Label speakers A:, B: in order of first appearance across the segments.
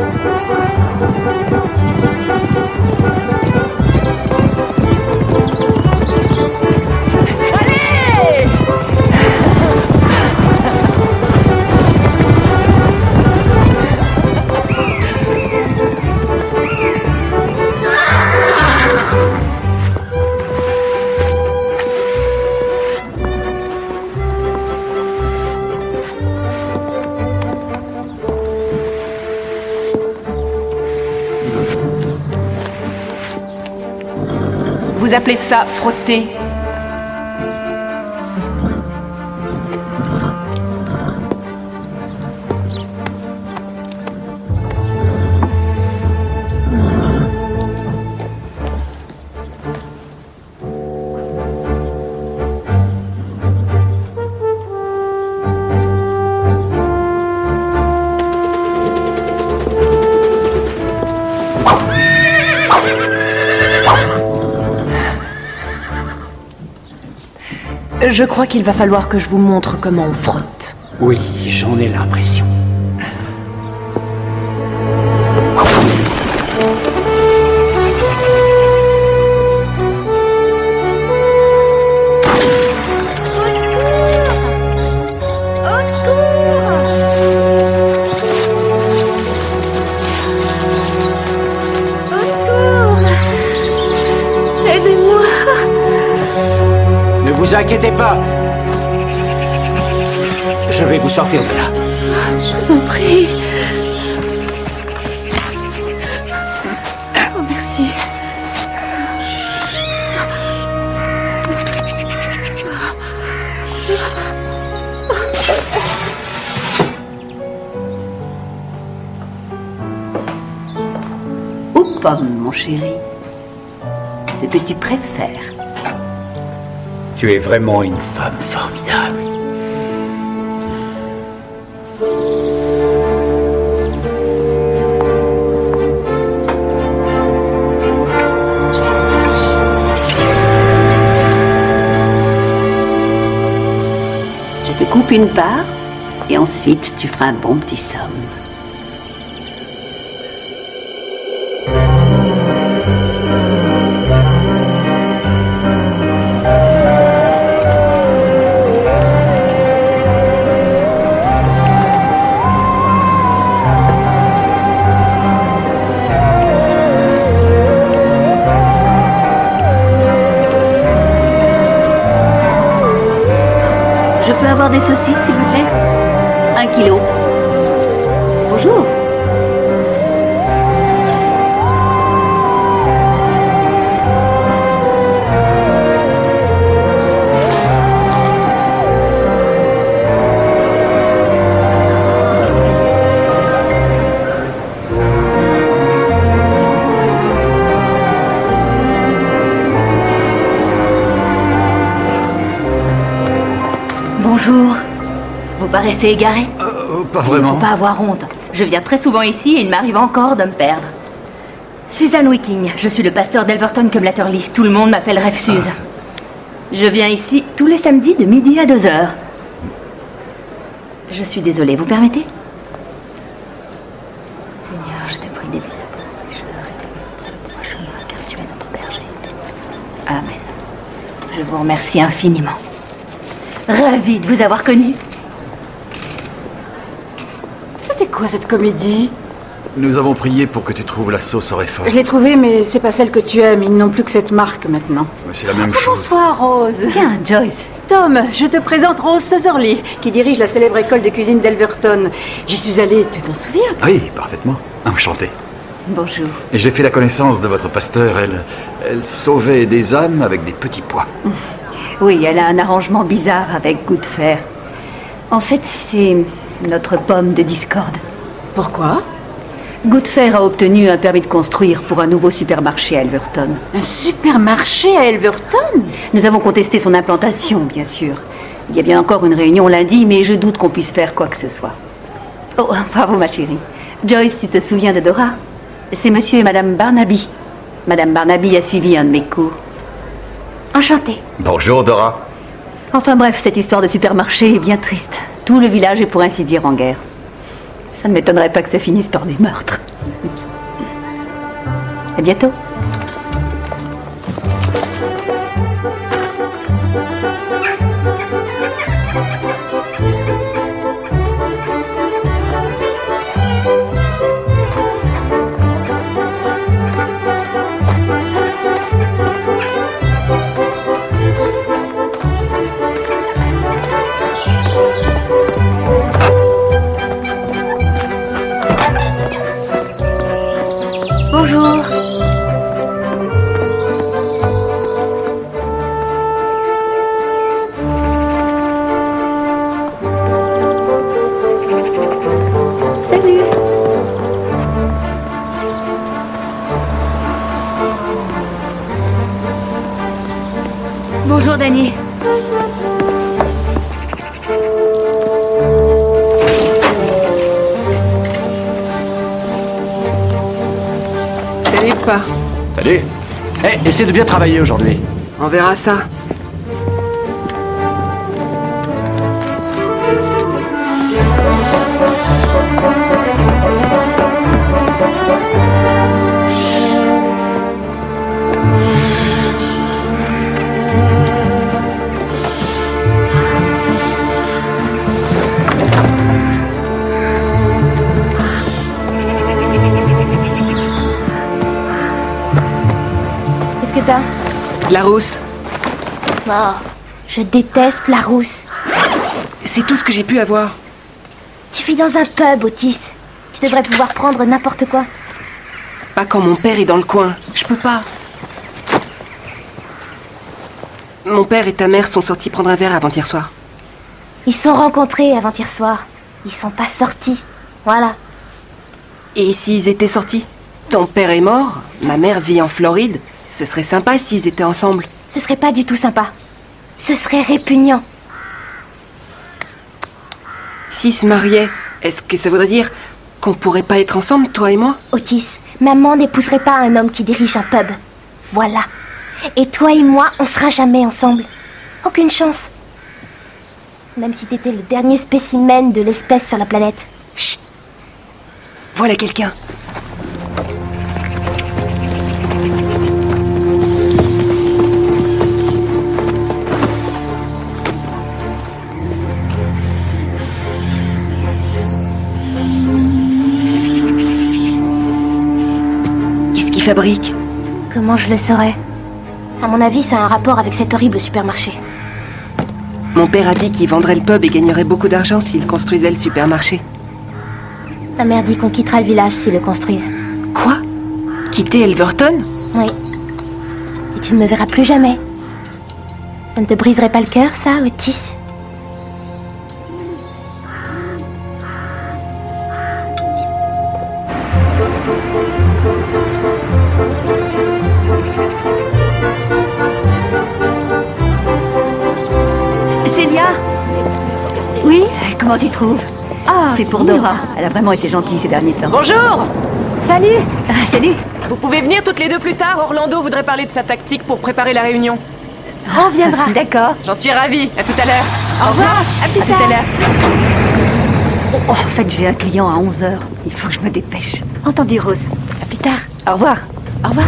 A: Vous appelez ça frotter Je crois qu'il va falloir que je vous montre comment on frotte.
B: Oui, j'en ai l'impression. Inquiétez pas. Je vais vous sortir de là.
C: Je vous en prie. Oh, merci.
D: Ou pomme, mon chéri? Ce que tu préfères.
B: Tu es vraiment une femme formidable.
D: Je te coupe une part et ensuite tu feras un bon petit somme. Peux avoir des saucisses, s'il vous plaît? Un kilo. Bonjour.
E: Bonjour. Paraissez égaré
F: Euh, pas
E: Faut
F: vraiment.
E: pas avoir honte. Je viens très souvent ici et il m'arrive encore de me perdre. Suzanne Wicking, je suis le pasteur d'Elverton Cumlaterly. Tout le monde m'appelle Rêve Suze. Je viens ici tous les samedis de midi à 2 heures. Je suis désolée, vous permettez? Seigneur, je te prie d'aider ce pauvre pécheur et de le car tu es notre berger. Amen. Je vous remercie infiniment. Ravie de vous avoir connu.
G: C'était quoi cette comédie
F: Nous avons prié pour que tu trouves la sauce au réfort.
G: Je l'ai trouvée, mais c'est pas celle que tu aimes. Ils n'ont plus que cette marque maintenant.
F: Mais C'est la même chose.
G: Bonsoir, Rose.
E: Tiens, Joyce.
G: Tom, je te présente Rose Sutherly, qui dirige la célèbre école de cuisine d'Elverton. J'y suis allée, tu t'en souviens?
F: Oui, parfaitement. Enchanté.
E: Bonjour.
F: Et j'ai fait la connaissance de votre pasteur. Elle, elle sauvait des âmes avec des petits pois.
E: Oui, elle a un arrangement bizarre avec Good Fair. En fait, c'est notre pomme de discorde.
G: Pourquoi?
E: Good Fair a obtenu un permis de construire pour un nouveau supermarché à Elverton.
G: Un supermarché à Elverton?
E: Nous avons contesté son implantation, bien sûr. Il y a bien encore une réunion lundi, mais je doute qu'on puisse faire quoi que ce soit. Oh, bravo ma chérie. Joyce, tu te souviens de Dora? C'est monsieur et madame Barnaby. Madame Barnaby a suivi un de mes cours. Enchantée.
F: Bonjour, Dora.
E: Enfin bref, cette histoire de supermarché est bien triste. Tout le village est pour ainsi dire en guerre. Ça ne m'étonnerait pas que ça finisse par des meurtres.
D: À bientôt. Salut
H: quoi
I: Salut Eh, essaie de bien travailler aujourd'hui.
H: On verra ça. La rousse.
C: Oh, je déteste la rousse.
H: C'est tout ce que j'ai pu avoir.
C: Tu vis dans un pub, Otis. Tu devrais pouvoir prendre n'importe quoi.
H: Pas quand mon père est dans le coin. Je peux pas. Mon père et ta mère sont sortis prendre un verre avant-hier soir.
C: Ils se sont rencontrés avant-hier soir. Ils sont pas sortis. Voilà.
H: Et s'ils étaient sortis? Ton père est mort, ma mère vit en Floride. Ce serait sympa s'ils étaient ensemble.
C: Ce serait pas du tout sympa. Ce serait répugnant.
H: S'ils se mariaient, est-ce que ça voudrait dire qu'on pourrait pas être ensemble, toi et moi?
C: Otis, maman n'épouserait pas un homme qui dirige un pub. Voilà. Et toi et moi, on sera jamais ensemble. Aucune chance. Même si t'étais le dernier spécimen de l'espèce sur la planète.
H: Chut Voilà quelqu'un. Fabrique
C: Comment je le saurais À mon avis, ça a un rapport avec cet horrible supermarché.
H: Mon père a dit qu'il vendrait le pub et gagnerait beaucoup d'argent s'il construisait le supermarché.
C: Ta mère dit qu'on quittera le village s'ils le construisent.
H: Quoi Quitter Elverton
C: Oui. Et tu ne me verras plus jamais. Ça ne te briserait pas le cœur, ça, Otis
D: Comment tu trouves
C: Ah,
D: C'est pour Dora. Elle a vraiment été gentille ces derniers temps.
A: Bonjour
C: Salut
D: Ah, salut
A: Vous pouvez venir toutes les deux plus tard. Orlando voudrait parler de sa tactique pour préparer la réunion.
C: On viendra.
D: D'accord.
A: J'en suis ravie. À tout à l'heure.
C: Au revoir. À plus
D: À tout
C: tard.
D: à l'heure. Oh, oh, en fait, j'ai un client à 11h. Il faut que je me dépêche.
C: Entendu, Rose. À plus tard.
D: Au revoir.
C: Au revoir.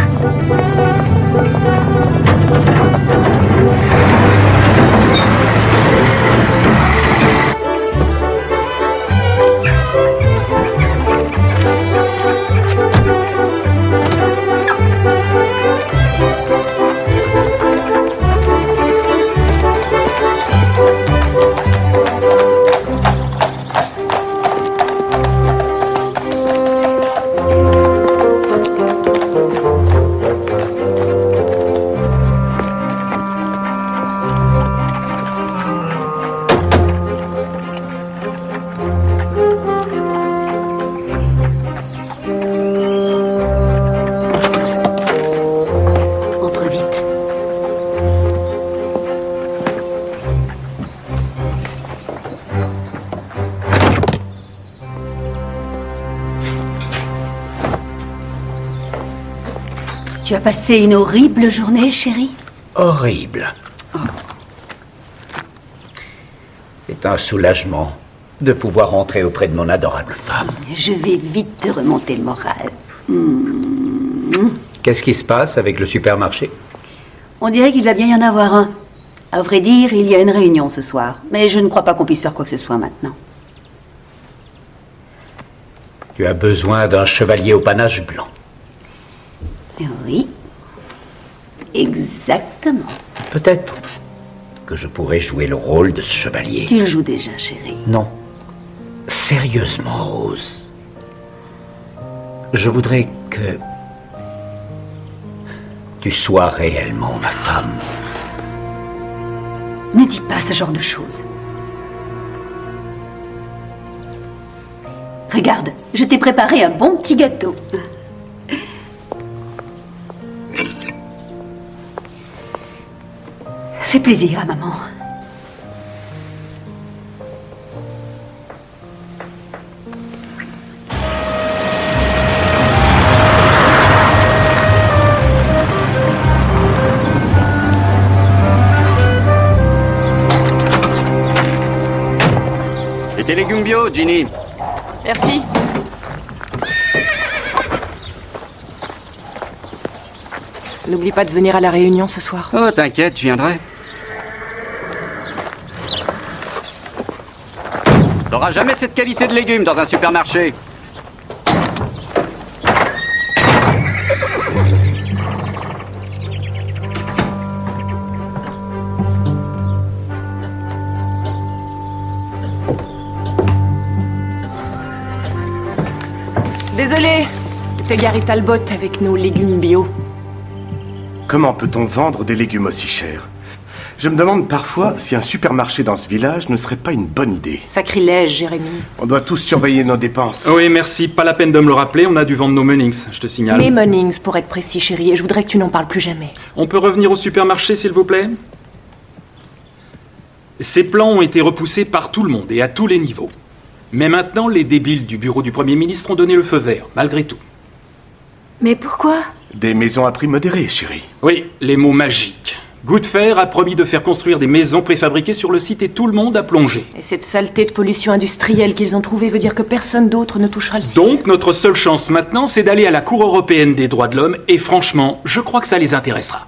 D: Tu as passé une horrible journée, chérie
I: Horrible. C'est un soulagement
B: de pouvoir entrer auprès de mon adorable femme.
E: Je vais vite te remonter le moral.
B: Qu'est-ce qui se passe avec le supermarché?
E: On dirait qu'il va bien y en avoir un. À vrai dire, il y a une réunion ce soir, mais je ne crois pas qu'on puisse faire quoi que ce soit maintenant.
B: Tu as besoin d'un chevalier au panache blanc.
E: Oui. Exactement.
B: Peut-être que je pourrais jouer le rôle de ce chevalier.
E: Tu le joues déjà, chérie.
B: Non. Sérieusement, Rose. Je voudrais que tu sois réellement ma femme.
E: Ne dis pas ce genre de choses. Regarde, je t'ai préparé un bon petit gâteau. Fais plaisir à maman.
J: Et tes légumes bio, Ginny
A: Merci. N'oublie pas de venir à la réunion ce soir.
J: Oh, t'inquiète, je viendrai. Jamais cette qualité de légumes dans un supermarché.
A: Désolé, c'était Gary Talbot avec nos légumes bio.
K: Comment peut-on vendre des légumes aussi chers? Je me demande parfois si un supermarché dans ce village ne serait pas une bonne idée.
A: Sacrilège, Jérémy.
K: On doit tous surveiller nos dépenses.
L: Oui, merci. Pas la peine de me le rappeler. On a dû vendre nos Munnings, je te signale.
A: Mes Munnings, pour être précis, chérie, et je voudrais que tu n'en parles plus jamais.
L: On peut revenir au supermarché, s'il vous plaît? Ces plans ont été repoussés par tout le monde et à tous les niveaux. Mais maintenant, les débiles du bureau du Premier ministre ont donné le feu vert, malgré tout.
C: Mais pourquoi?
K: Des maisons à prix modéré, chérie.
L: Oui, les mots magiques. Goodfair a promis de faire construire des maisons préfabriquées sur le site et tout le monde a plongé.
A: Et cette saleté de pollution industrielle qu'ils ont trouvée veut dire que personne d'autre ne touchera le site.
L: Donc, notre seule chance maintenant, c'est d'aller à la Cour européenne des droits de l'homme, et franchement, je crois que ça les intéressera.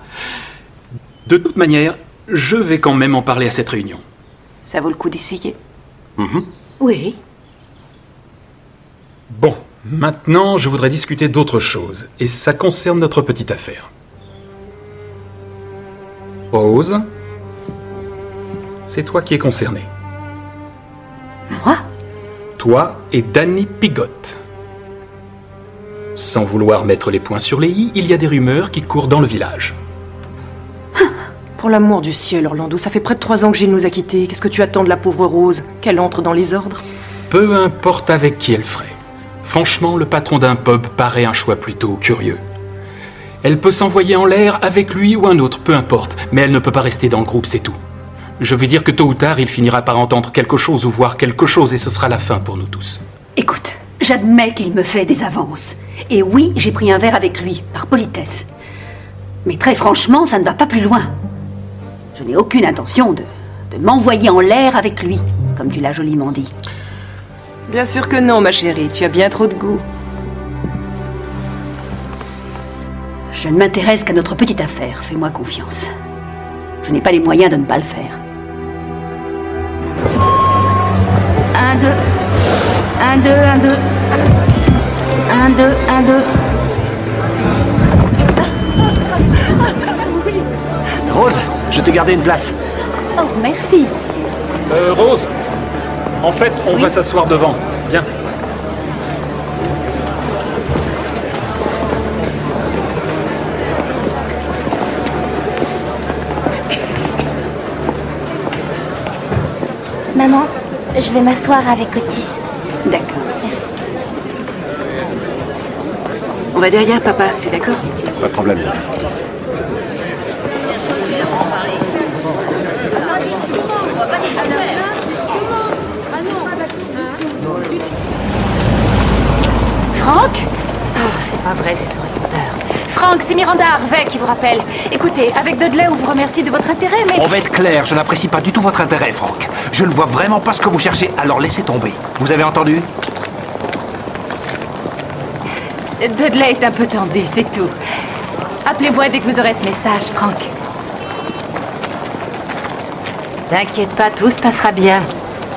L: De toute manière, je vais quand même en parler à cette réunion.
A: Ça vaut le coup d'essayer.
C: Oui.
L: Bon, maintenant, je voudrais discuter d'autre chose, et ça concerne notre petite affaire. Rose, c'est toi qui es concerné.
E: Moi?
L: Toi et Danny Pigot. Sans vouloir mettre les points sur les i, il y a des rumeurs qui courent dans le village.
A: Pour l'amour du ciel, Orlando, ça fait près de trois ans que Gilles nous a quittés. Qu'est-ce que tu attends de la pauvre Rose? Qu'elle entre dans les ordres?
L: Peu importe avec qui elle ferait. Franchement, le patron d'un pub paraît un choix plutôt curieux. Elle peut s'envoyer en l'air avec lui ou un autre, peu importe, mais elle ne peut pas rester dans le groupe, c'est tout. Je veux dire que tôt ou tard, il finira par entendre quelque chose ou voir quelque chose et ce sera la fin pour nous tous.
E: Écoute, j'admets qu'il me fait des avances. Et oui, j'ai pris un verre avec lui, par politesse. Mais très franchement, ça ne va pas plus loin. Je n'ai aucune intention de, de m'envoyer en l'air avec lui, comme tu l'as joliment dit.
A: Bien sûr que non, ma chérie, tu as bien trop de goût.
E: Je ne m'intéresse qu'à notre petite affaire, fais-moi confiance. Je n'ai pas les moyens de ne pas le faire. Un, deux. Un, deux, un, deux. Un, deux, un, deux.
M: Rose, je t'ai gardé une place.
E: Oh, merci.
L: Euh, Rose En fait, on va s'asseoir devant. Viens.
C: Je vais m'asseoir avec Otis.
E: D'accord.
C: Merci.
H: On va derrière, papa, c'est d'accord
K: Pas de problème.
A: Franck? Oh, c'est pas vrai, c'est son répondeur. Franck
N: c'est Miranda Harvey qui vous rappelle. Écoutez, avec Dudley, on vous remercie de votre intérêt, mais...
O: On va être clair, je n'apprécie pas du tout votre intérêt, Franck. Je ne vois vraiment pas ce que vous cherchez, alors laissez tomber. Vous avez entendu?
N: Dudley est un peu tendu, c'est tout. Appelez-moi dès que vous aurez ce message, Franck. T'inquiète pas, tout se passera bien.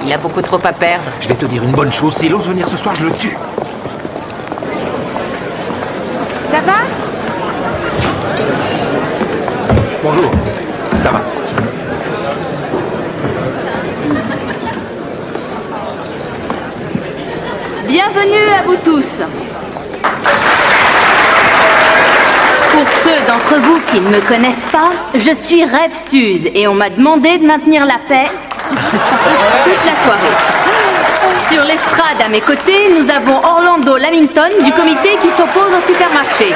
N: Il a beaucoup trop à perdre.
O: Je vais te dire une bonne chose, s'il ose venir ce soir, je le tue.
N: Ça va
O: Bonjour. Ça va.
D: Bienvenue à vous tous. Pour ceux d'entre vous qui ne me connaissent pas, je suis Rêve Suze et on m'a demandé de maintenir la paix toute la soirée. Sur l'estrade à mes côtés, nous avons Orlando Lamington du comité qui s'oppose au supermarché.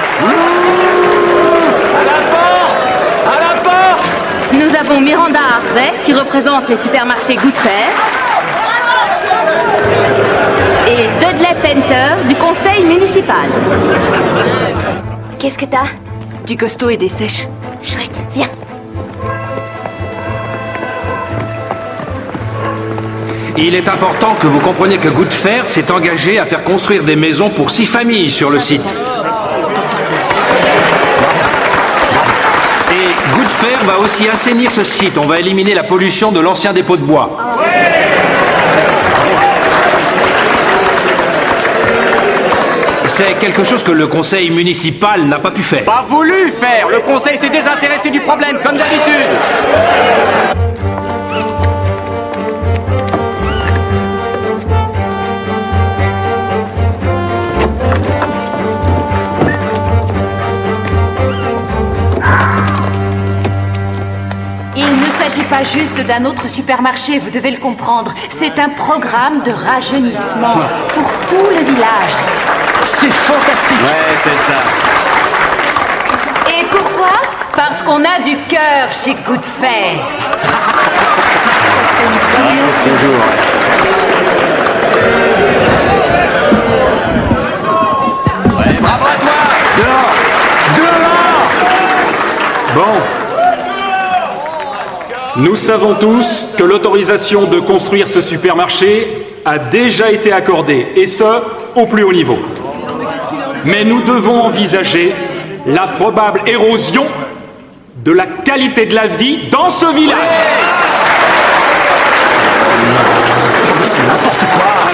M: À la porte À la porte
D: Nous avons Miranda Harvey qui représente les supermarchés Good Fair. Et Dudley Penter du conseil municipal.
C: Qu'est-ce que t'as?
H: Du costaud et des sèches.
C: Chouette, viens.
O: Il est important que vous compreniez que Good Fair s'est engagé à faire construire des maisons pour six familles sur le site. Et Good Fair va aussi assainir ce site. On va éliminer la pollution de l'ancien dépôt de bois. C'est quelque chose que le conseil municipal n'a pas pu faire.
P: Pas voulu faire Le conseil s'est désintéressé du problème, comme d'habitude
N: pas juste d'un autre supermarché, vous devez le comprendre. C'est un programme de rajeunissement pour tout le village.
M: C'est fantastique
P: Ouais, c'est ça.
N: Et pourquoi? Parce qu'on a du cœur chez.
P: Toujours, ouais. Bravo à toi
M: Dehors Dehors
L: Bon. Nous savons tous que l'autorisation de construire ce supermarché a déjà été accordée, et ce, au plus haut niveau. Mais nous devons envisager la probable érosion de la qualité de la vie dans ce village.
M: C'est n'importe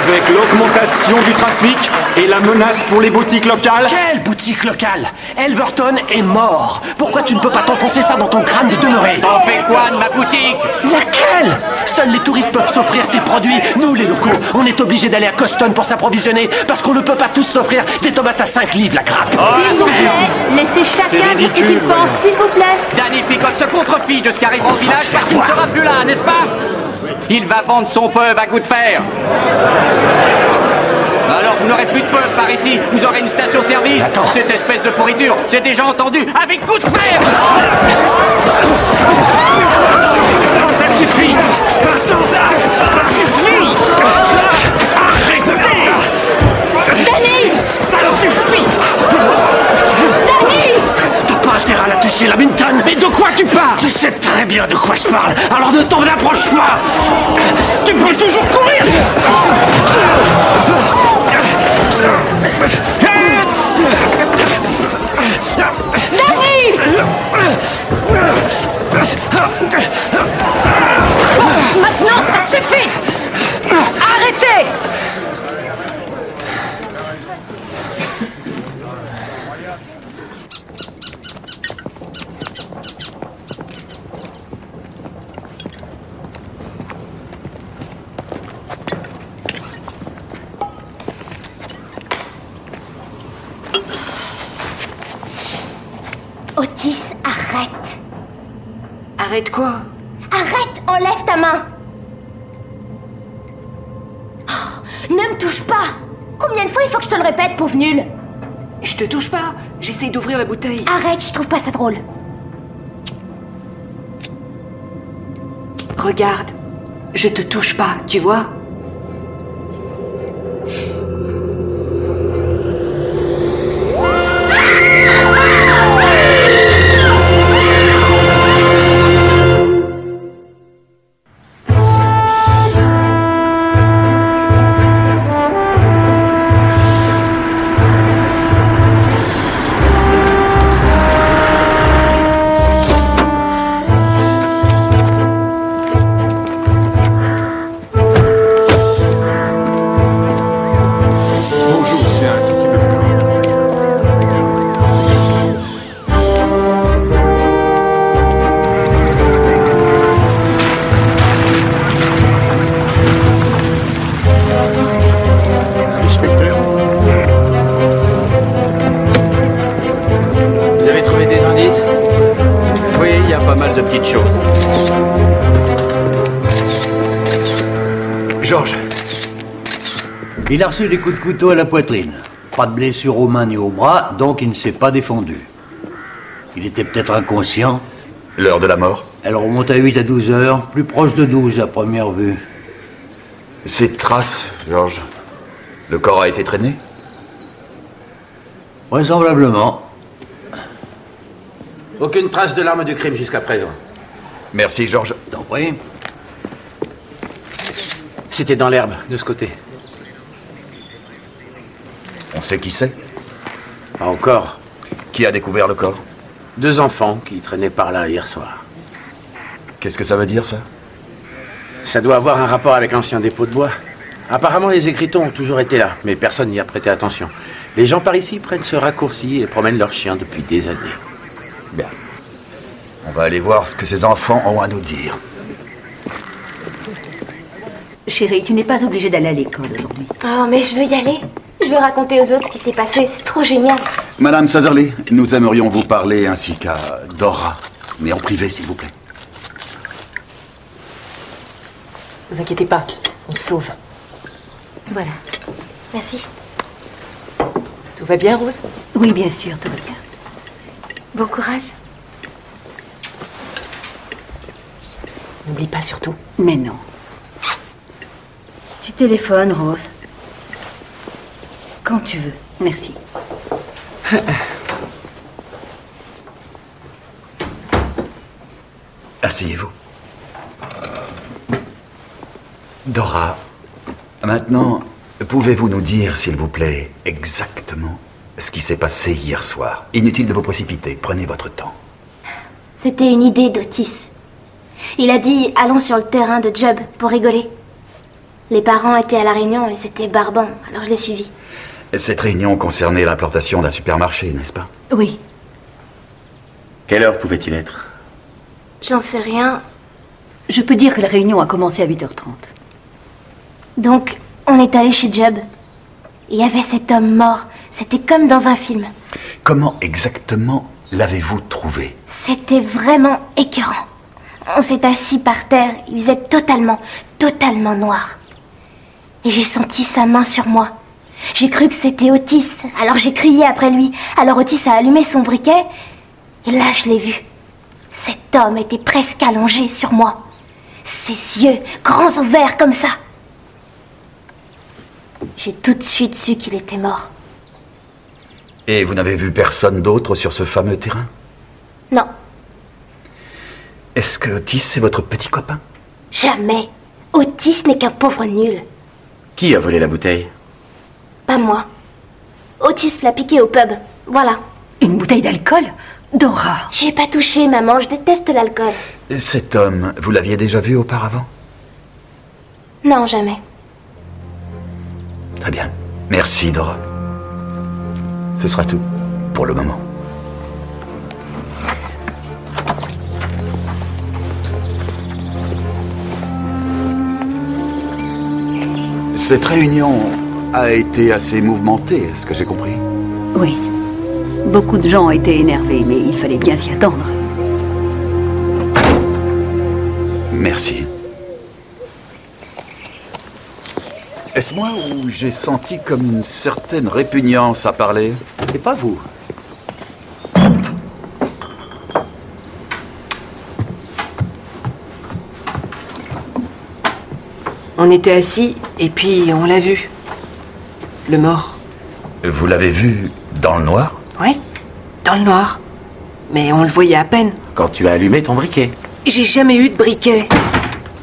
L: Avec l'augmentation du trafic et la menace pour les boutiques locales.
M: Quelle boutique locale? Elverton est mort. Pourquoi tu ne peux pas t'enfoncer ça dans ton crâne de demeurer
P: T'en fais quoi de ma boutique?
M: Laquelle? Seuls les touristes peuvent s'offrir tes produits. Nous, les locaux, on est obligés d'aller à Coston pour s'approvisionner parce qu'on ne peut pas tous s'offrir des tomates à 5 livres la grappe.
D: S'il vous plaît, laissez chacun dire ce qu'il pense, s'il vous plaît.
P: Danny picote ce contrefit de ce qui arrivera au village parce qu'il ne sera plus là, n'est-ce pas? Il va vendre son pub à goût de fer. Alors vous n'aurez plus de pub par ici, vous aurez une station-service. Cette espèce de pourriture, c'est déjà entendu, avec goût de fer.
M: Ça suffit. Attends intérêt à la toucher, la Minton Mais de quoi tu parles Tu sais très bien de quoi je parle, alors ne t'en approche pas. Tu peux toujours courir.
N: Maintenant, ça suffit Arrêtez
C: Otis, arrête
H: Arrête quoi
C: Arrête Enlève ta main Oh, Ne me touche pas Combien de fois il faut que je te le répète, pauvre nul
H: Je te touche pas. J'essaye d'ouvrir la bouteille.
C: Arrête, je trouve pas ça drôle.
H: Regarde. Je te touche pas, tu vois
I: Il a reçu des coups de couteau à la poitrine. Pas de blessure aux mains ni aux bras, donc il ne s'est pas défendu. Il était peut-être inconscient.
F: L'heure de la mort
I: Elle remonte à 8 à 12 heures, plus proche de 12 à première vue.
F: Ces traces, Georges. Le corps a été traîné
I: Vraisemblablement.
O: Aucune trace de l'arme du crime jusqu'à présent.
F: Merci, Georges.
I: T'en prie.
O: C'était dans l'herbe, de ce côté.
F: On sait qui c'est
O: Pas encore.
F: Qui a découvert le corps?
O: Deux enfants qui traînaient par là hier soir.
F: Qu'est-ce que ça veut dire, ça?
O: Ça doit avoir un rapport avec l'ancien dépôt de bois. Apparemment, les écritons ont toujours été là, mais personne n'y a prêté attention. Les gens par ici prennent ce raccourci et promènent leurs chiens depuis des années.
F: Bien. On va aller voir ce que ces enfants ont à nous dire.
D: Chérie, tu n'es pas obligée d'aller à l'école aujourd'hui.
C: Oh, mais je veux y aller. Je veux raconter aux autres ce qui s'est passé. C'est trop génial.
F: Madame Sazerly, nous aimerions vous parler ainsi qu'à Dora. Mais en privé, s'il vous plaît.
A: Vous inquiétez pas, on se sauve.
C: Voilà. Merci.
A: Tout va bien, Rose?
D: Oui, bien sûr, tout va bien.
C: Bon courage.
A: N'oublie pas surtout.
D: Mais non. Tu téléphones, Rose. Quand tu veux. Merci.
F: Asseyez-vous. Dora, maintenant, pouvez-vous nous dire, s'il vous plaît, exactement ce qui s'est passé hier soir? Inutile de vous précipiter, prenez votre temps.
C: C'était une idée d'Otis. Il a dit allons sur le terrain de Job pour rigoler. Les parents étaient à la réunion et c'était barbant, alors je l'ai suivi.
F: Cette réunion concernait l'implantation d'un supermarché, n'est-ce pas
D: Oui.
O: Quelle heure pouvait-il être
C: J'en sais rien.
D: Je peux dire que la réunion a commencé à 8h30.
C: Donc, on est allé chez Job. Il y avait cet homme mort. C'était comme dans un film.
F: Comment exactement l'avez-vous trouvé
C: C'était vraiment écœurant. On s'est assis par terre. Il faisait totalement, totalement noir. Et j'ai senti sa main sur moi. J'ai cru que c'était Otis. Alors j'ai crié après lui. Alors Otis a allumé son briquet. Et là, je l'ai vu. Cet homme était presque allongé sur moi. Ses yeux, grands ouverts comme ça. J'ai tout de suite su qu'il était mort.
F: Et vous n'avez vu personne d'autre sur ce fameux terrain?
C: Non,
F: Est-ce que Otis est votre petit copain?
C: Jamais. Otis n'est qu'un pauvre nul.
O: Qui a volé la bouteille?
C: Pas moi. Otis l'a piqué au pub. Voilà.
D: Une bouteille d'alcool Dora
C: J'y ai pas touché, maman. Je déteste l'alcool.
F: Cet homme, vous l'aviez déjà vu auparavant?
C: Non, jamais.
F: Très bien. Merci, Dora. Ce sera tout pour le moment. Cette réunion a été assez mouvementée, est-ce que j'ai compris?
D: Oui. Beaucoup de gens ont été énervés, mais il fallait bien s'y attendre.
F: Merci. Est-ce moi ou j'ai senti comme une certaine répugnance à parler?
O: Et pas vous.
H: On était assis et puis on l'a vu. Le mort.
F: Vous l'avez vu dans le noir
H: Oui, dans le noir. Mais on le voyait à peine.
O: Quand tu as allumé ton briquet.
H: J'ai jamais eu de briquet.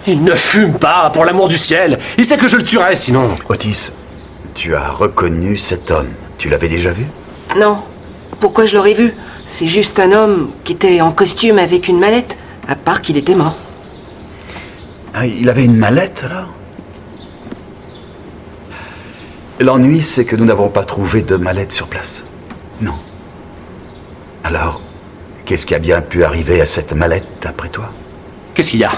M: Il ne fume pas, pour l'amour du ciel. Il sait que je le tuerais sinon.
F: Otis, tu as reconnu cet homme. Tu l'avais déjà vu?
H: Non. Pourquoi je l'aurais vu? C'est juste un homme qui était en costume avec une mallette, à part qu'il était mort.
F: Ah, il avait une mallette alors? L'ennui, c'est que nous n'avons pas trouvé de mallette sur place. Non. Alors, qu'est-ce qui a bien pu arriver à cette mallette, d'après toi?
M: Qu'est-ce qu'il y a?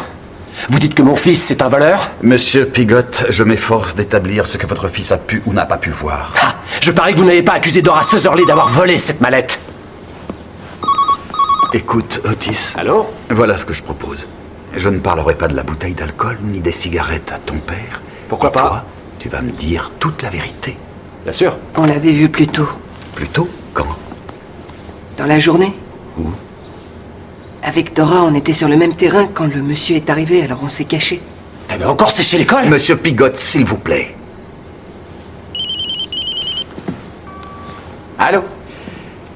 M: Vous dites que mon fils, c'est un voleur?
F: Monsieur Pigot, je m'efforce d'établir ce que votre fils a pu ou n'a pas pu voir.
M: Ah, je parie que vous n'avez pas accusé Dora Sutherley d'avoir volé cette mallette.
F: Écoute, Otis.
M: Allô?
F: Voilà ce que je propose. Je ne parlerai pas de la bouteille d'alcool ni des cigarettes à ton père, Pourquoi pas? Tu vas me dire toute la vérité.
M: Bien sûr.
H: On l'avait vu plus tôt.
F: Plus tôt Quand
H: Dans la journée
F: Où
H: Avec Dora, on était sur le même terrain quand le monsieur est arrivé, alors on s'est caché.
M: T'avais encore séché l'école?
F: Monsieur Pigotte, s'il vous plaît.
M: Allô?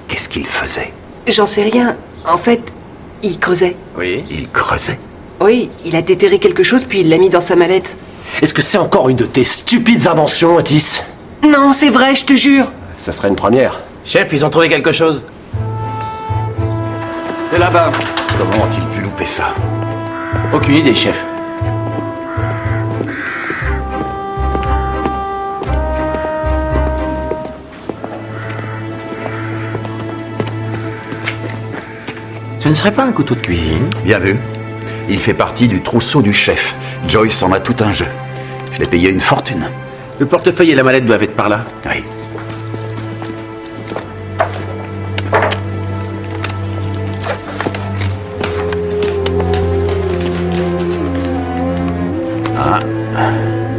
F: Qu'est-ce qu'il faisait?
H: J'en sais rien. En fait, il creusait.
M: Oui.
F: Il creusait?
H: Oui, il a déterré quelque chose puis il l'a mis dans sa mallette.
M: Est-ce que c'est encore une de tes stupides inventions, Otis
H: Non, c'est vrai, je te jure.
M: Ça serait une première.
O: Chef, ils ont trouvé quelque chose.
Q: C'est là-bas.
F: Comment ont-ils pu louper ça
O: Aucune idée, chef. Ce ne serait pas un couteau de cuisine
F: Bien vu. Il fait partie du trousseau du chef. Joyce en a tout un jeu. Je l'ai payé une fortune.
O: Le portefeuille et la mallette doivent être par là.
F: Oui. Ah,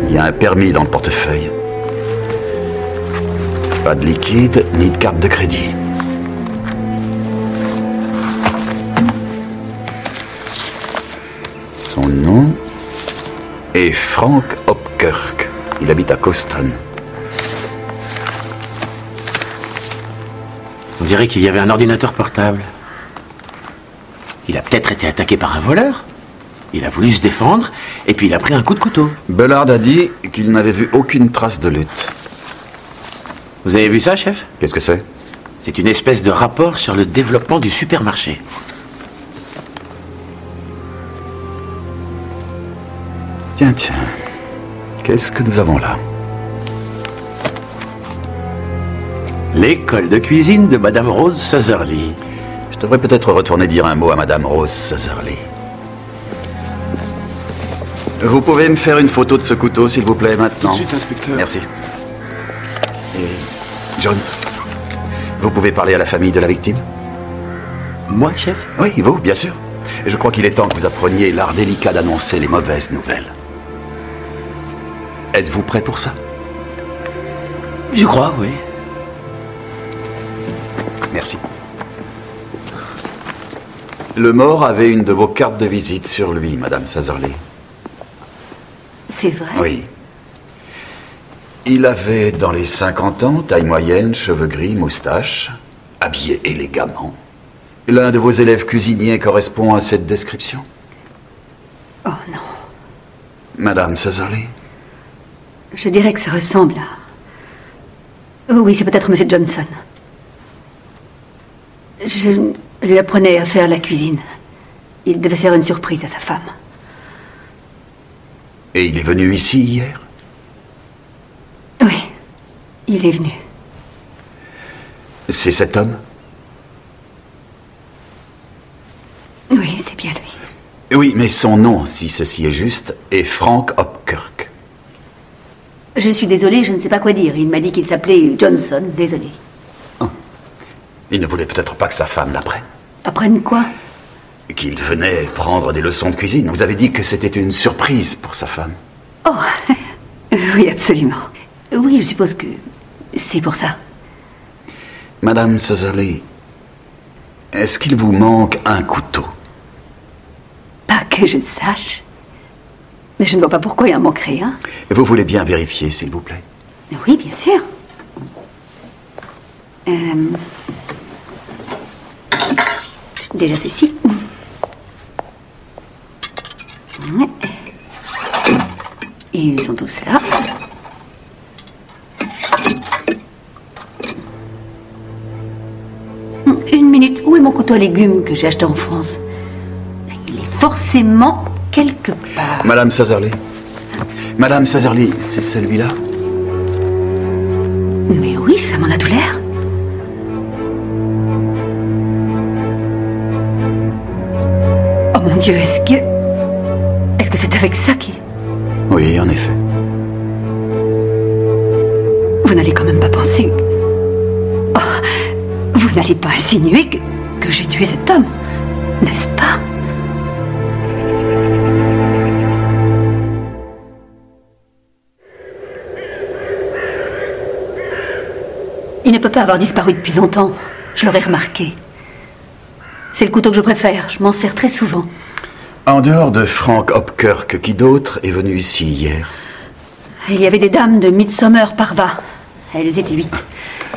F: il y a un permis dans le portefeuille. Pas de liquide ni de carte de crédit. Son nom est Frank Hopkirk. Il habite à Coston.
O: On dirait qu'il y avait un ordinateur portable. Il a peut-être été attaqué par un voleur. Il a voulu se défendre, et puis il a pris un coup de couteau.
F: Bellard a dit qu'il n'avait vu aucune trace de lutte.
O: Vous avez vu ça, chef?
F: Qu'est-ce que c'est?
O: C'est une espèce de rapport sur le développement du supermarché.
F: Tiens, tiens. Qu'est-ce que nous avons là?
O: L'école de cuisine de Madame Rose Sutherly.
F: Je devrais peut-être retourner dire un mot à Madame Rose Sutherly. Vous pouvez me faire une photo de ce couteau, s'il vous plaît, maintenant
R: Tout de suite, inspecteur.
F: Merci. Et Jones, vous pouvez parler à la famille de la victime?
O: Moi, chef?
F: Oui, vous, bien sûr. Je crois qu'il est temps que vous appreniez l'art délicat d'annoncer les mauvaises nouvelles. Êtes-vous prêt pour ça?
O: Je crois, oui.
F: Merci. Le mort avait une de vos cartes de visite sur lui, Madame Sazerly.
E: C'est vrai?
F: Oui. Il avait dans les 50 ans, taille moyenne, cheveux gris, moustache, habillé élégamment. L'un de vos élèves cuisiniers correspond à cette description?
E: Oh non.
F: Madame Sazerly
E: Je dirais que ça ressemble à... Oh Oui, c'est peut-être Monsieur Johnson. Je lui apprenais à faire la cuisine. Il devait faire une surprise à sa femme.
F: Et il est venu ici hier?
E: Oui, il est venu.
F: C'est cet homme?
E: Oui, c'est bien lui.
F: Oui, mais son nom, si ceci est juste, est Frank.
E: Je suis désolée, je ne sais pas quoi dire. Il m'a dit qu'il s'appelait Johnson, désolé.
F: Il ne voulait peut-être pas que sa femme l'apprenne.
E: Apprenne quoi?
F: Qu'il venait prendre des leçons de cuisine. Vous avez dit que c'était une surprise pour sa femme.
E: Oh, oui, absolument. Oui, je suppose que c'est pour ça.
F: Madame Sutherly, est-ce qu'il vous manque un couteau?
E: Pas que je sache. Mais je ne vois pas pourquoi il en manquerait un.
F: Vous voulez bien vérifier, s'il vous plaît
E: Oui, bien sûr. Euh, Déjà ceci. Ouais. Ils sont tous là. Une minute, où est mon couteau à légumes que j'ai acheté en France? Il est forcément quelque part.
F: Madame Sazerly Madame Sazerly, c'est celui-là
E: Mais oui, ça m'en a tout l'air. Oh mon Dieu, est-ce que... Est-ce que c'est avec ça qu'il...
F: Oui, en effet.
E: Vous n'allez quand même pas penser... Oh, vous n'allez pas insinuer que, que j'ai tué cet homme, n'est-ce pas? Peut pas avoir disparu depuis longtemps. Je l'aurais remarqué. C'est le couteau que je préfère. Je m'en sers très souvent.
F: En dehors de Frank Hopkirk, qui d'autre est venu ici hier?
E: Il y avait des dames de Midsummer Parva. Elles étaient huit.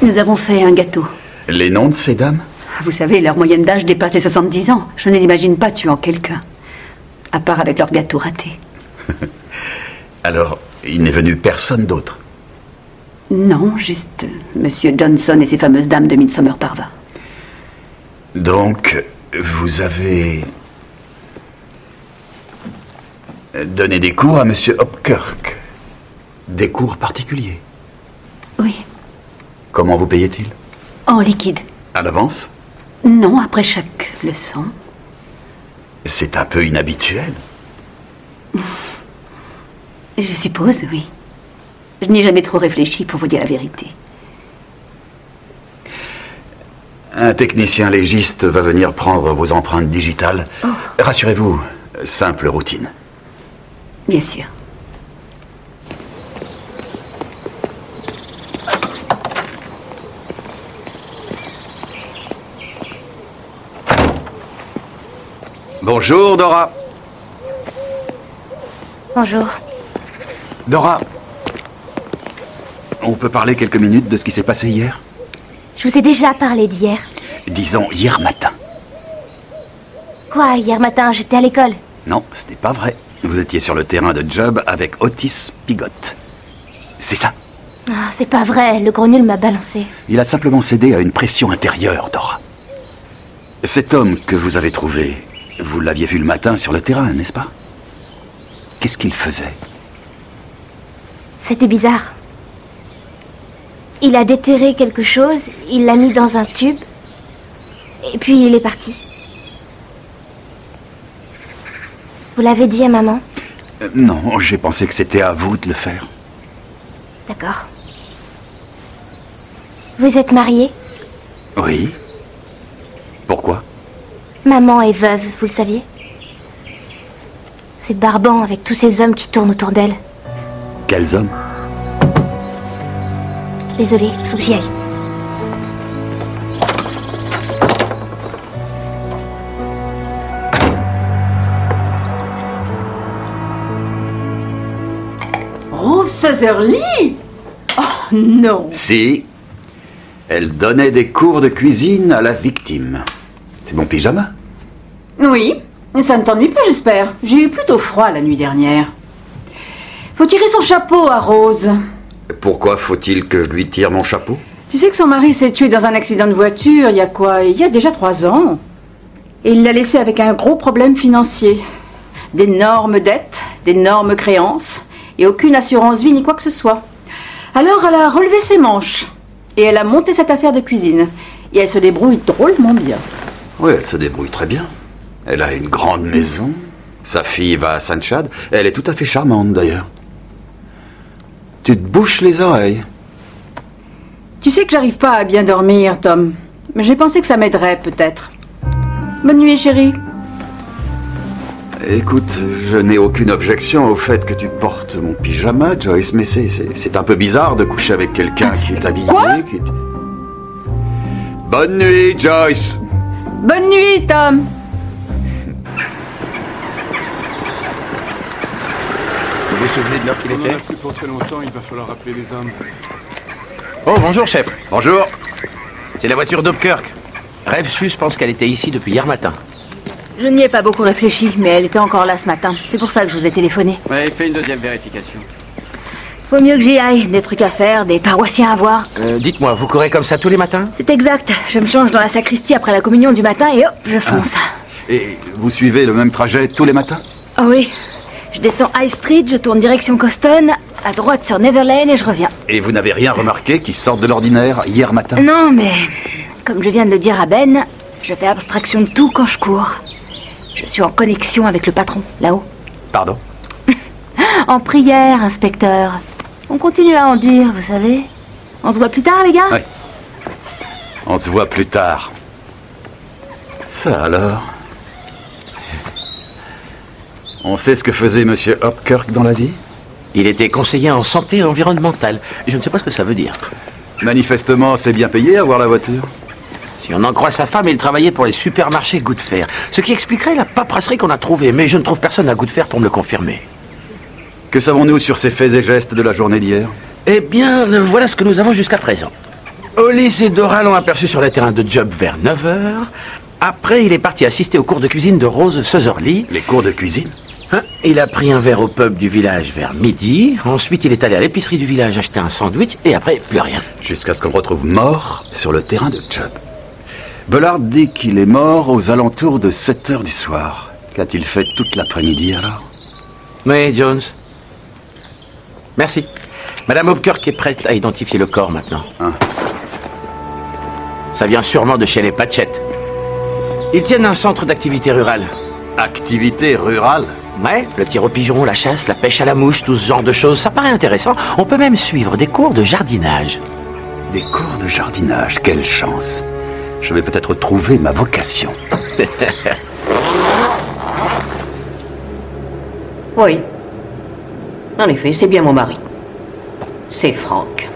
E: Nous avons fait un gâteau.
F: Les noms de ces dames?
E: Vous savez, leur moyenne d'âge dépasse les 70 ans. Je ne les imagine pas tuant quelqu'un. À part avec leur gâteau raté.
F: Alors, il n'est venu personne d'autre?
E: Non, juste Monsieur Johnson et ses fameuses dames de Midsummer Parva.
F: Donc, vous avez donné des cours à Monsieur Hopkirk Des cours particuliers
E: Oui,
F: Comment vous payait-il?
E: En liquide.
F: À l'avance?
E: Non, après chaque leçon.
F: C'est un peu inhabituel.
E: Je suppose, oui. Je n'y ai jamais trop réfléchi pour vous dire la vérité.
F: Un technicien légiste va venir prendre vos empreintes digitales. Rassurez-vous, simple routine.
E: Bien sûr.
F: Bonjour, Dora.
C: Bonjour.
F: Dora, on peut parler quelques minutes de ce qui s'est passé hier?
C: Je vous ai déjà parlé d'hier.
F: Disons hier matin.
C: Quoi, hier matin, j'étais à l'école
F: Non, ce n'est pas vrai. Vous étiez sur le terrain de job avec Otis Pigot. C'est ça?
C: Ah, c'est pas vrai, le gros nul m'a balancé.
F: Il a simplement cédé à une pression intérieure, Dora. Cet homme que vous avez trouvé, vous l'aviez vu le matin sur le terrain, n'est-ce pas? Qu'est-ce qu'il faisait?
C: C'était bizarre. Il a déterré quelque chose, il l'a mis dans un tube, et puis il est parti. Vous l'avez dit à maman
F: Euh, Non, j'ai pensé que c'était à vous de le faire.
C: D'accord. Vous êtes mariés
F: Oui. Pourquoi
C: Maman est veuve, vous le saviez C'est barbant avec tous ces hommes qui tournent autour d'elle.
F: Quels hommes
C: Désolée, il faut que j'y aille.
G: Rose Sutherly Oh non
F: Si. Elle donnait des cours de cuisine à la victime. C'est mon pyjama?
G: Oui, mais ça ne t'ennuie pas, j'espère. J'ai eu plutôt froid la nuit dernière. Faut tirer son chapeau à Rose.
F: Pourquoi faut-il que je lui tire mon chapeau?
G: Tu sais que son mari s'est tué dans un accident de voiture il y a quoi? Il y a déjà trois ans. Et il l'a laissé avec un gros problème financier. D'énormes dettes, d'énormes créances, et aucune assurance vie ni quoi que ce soit. Alors elle a relevé ses manches, et elle a monté cette affaire de cuisine. Et elle se débrouille drôlement bien.
F: Oui, elle se débrouille très bien. Elle a une grande maison. Sa fille va à Saint-Chad. Elle est tout à fait charmante d'ailleurs. Tu te bouches les oreilles.
G: Tu sais que j'arrive pas à bien dormir, Tom. Mais j'ai pensé que ça m'aiderait peut-être. Bonne nuit, chérie.
F: Écoute, je n'ai aucune objection au fait que tu portes mon pyjama, Joyce, mais c'est, un peu bizarre de coucher avec quelqu'un qui est habillé. qui est- Bonne nuit, Joyce.
G: Bonne nuit, Tom.
O: Vous vous souvenez de l'heure qu'il était
L: plus pour très longtemps, il va falloir appeler les hommes.
O: Oh, bonjour, chef.
F: Bonjour.
O: C'est la voiture d'Hopkirk. Revsus pense qu'elle était ici depuis hier matin.
D: Je n'y ai pas beaucoup réfléchi, mais elle était encore là ce matin. C'est pour ça que je vous ai téléphoné.
P: Ouais, fais une deuxième vérification.
D: Faut mieux que j'y aille. Des trucs à faire, des paroissiens à voir.
O: Euh, Dites-moi, vous courez comme ça tous les matins?
D: C'est exact. Je me change dans la sacristie après la communion du matin et hop, je fonce.
F: Et vous suivez le même trajet tous les matins?
D: Oh oui. Je descends High Street, je tourne direction Coston, à droite sur Neverlane et je reviens.
F: Et vous n'avez rien remarqué qui sorte de l'ordinaire hier matin?
D: Non, mais comme je viens de le dire à Ben, je fais abstraction de tout quand je cours. Je suis en connexion avec le patron, là-haut.
F: Pardon?
D: En prière, inspecteur. On continue à en dire, vous savez. On se voit plus tard, les gars?
F: Ouais. On se voit plus tard. Ça alors? On sait ce que faisait Monsieur Hopkirk dans la vie?
O: Il était conseiller en santé environnementale. Je ne sais pas ce que ça veut dire.
F: Manifestement, c'est bien payé avoir la voiture.
O: Si on en croit sa femme, il travaillait pour les supermarchés Fair. Ce qui expliquerait la paperasserie qu'on a trouvée. Mais je ne trouve personne à Fair pour me le confirmer.
F: Que savons-nous sur ces faits et gestes de la journée d'hier?
O: Eh bien, euh, voilà ce que nous avons jusqu'à présent. Hollis et Dora l'ont aperçu sur le terrain de job vers 9h. Après, il est parti assister aux cours de cuisine de Rose Sutherly.
F: Les cours de cuisine?
O: Il a pris un verre au pub du village vers midi. Ensuite, il est allé à l'épicerie du village acheter un sandwich. Et après, plus rien.
F: Jusqu'à ce qu'on le retrouve mort sur le terrain de job. Bellard dit qu'il est mort aux alentours de 7 heures du soir. Qu'a-t-il fait toute l'après-midi alors?
O: Mais, Jones. Merci. Madame Hopkirk est prête à identifier le corps maintenant. Ça vient sûrement de chez les Patchett. Ils tiennent un centre d'activité rurale.
F: Activité rurale?
O: Ouais, le tir au pigeon, la chasse, la pêche à la mouche, tout ce genre de choses, ça paraît intéressant. On peut même suivre des cours de jardinage.
F: Des cours de jardinage, quelle chance. Je vais peut-être trouver ma vocation.
E: Oui. En effet, c'est bien mon mari. C'est Franck.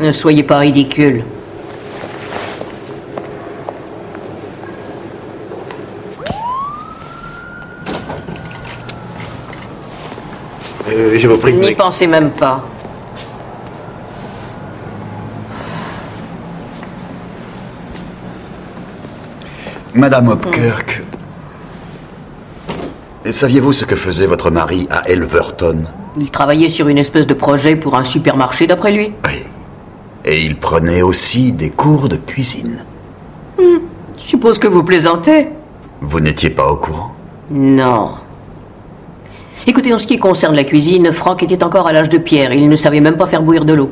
E: Ne soyez pas ridicule.
O: Euh, je vous prie de
E: N'y pensez même pas.
F: Madame Hopkirk, saviez-vous ce que faisait votre mari à Elverton?
E: Il travaillait sur une espèce de projet pour un supermarché, d'après lui.
F: Et il prenait aussi des cours de cuisine.
E: Hmm, Je suppose que vous plaisantez.
F: Vous n'étiez pas au courant?
E: Non. Écoutez, en ce qui concerne la cuisine, Franck était encore à l'âge de pierre. Il ne savait même pas faire bouillir de l'eau.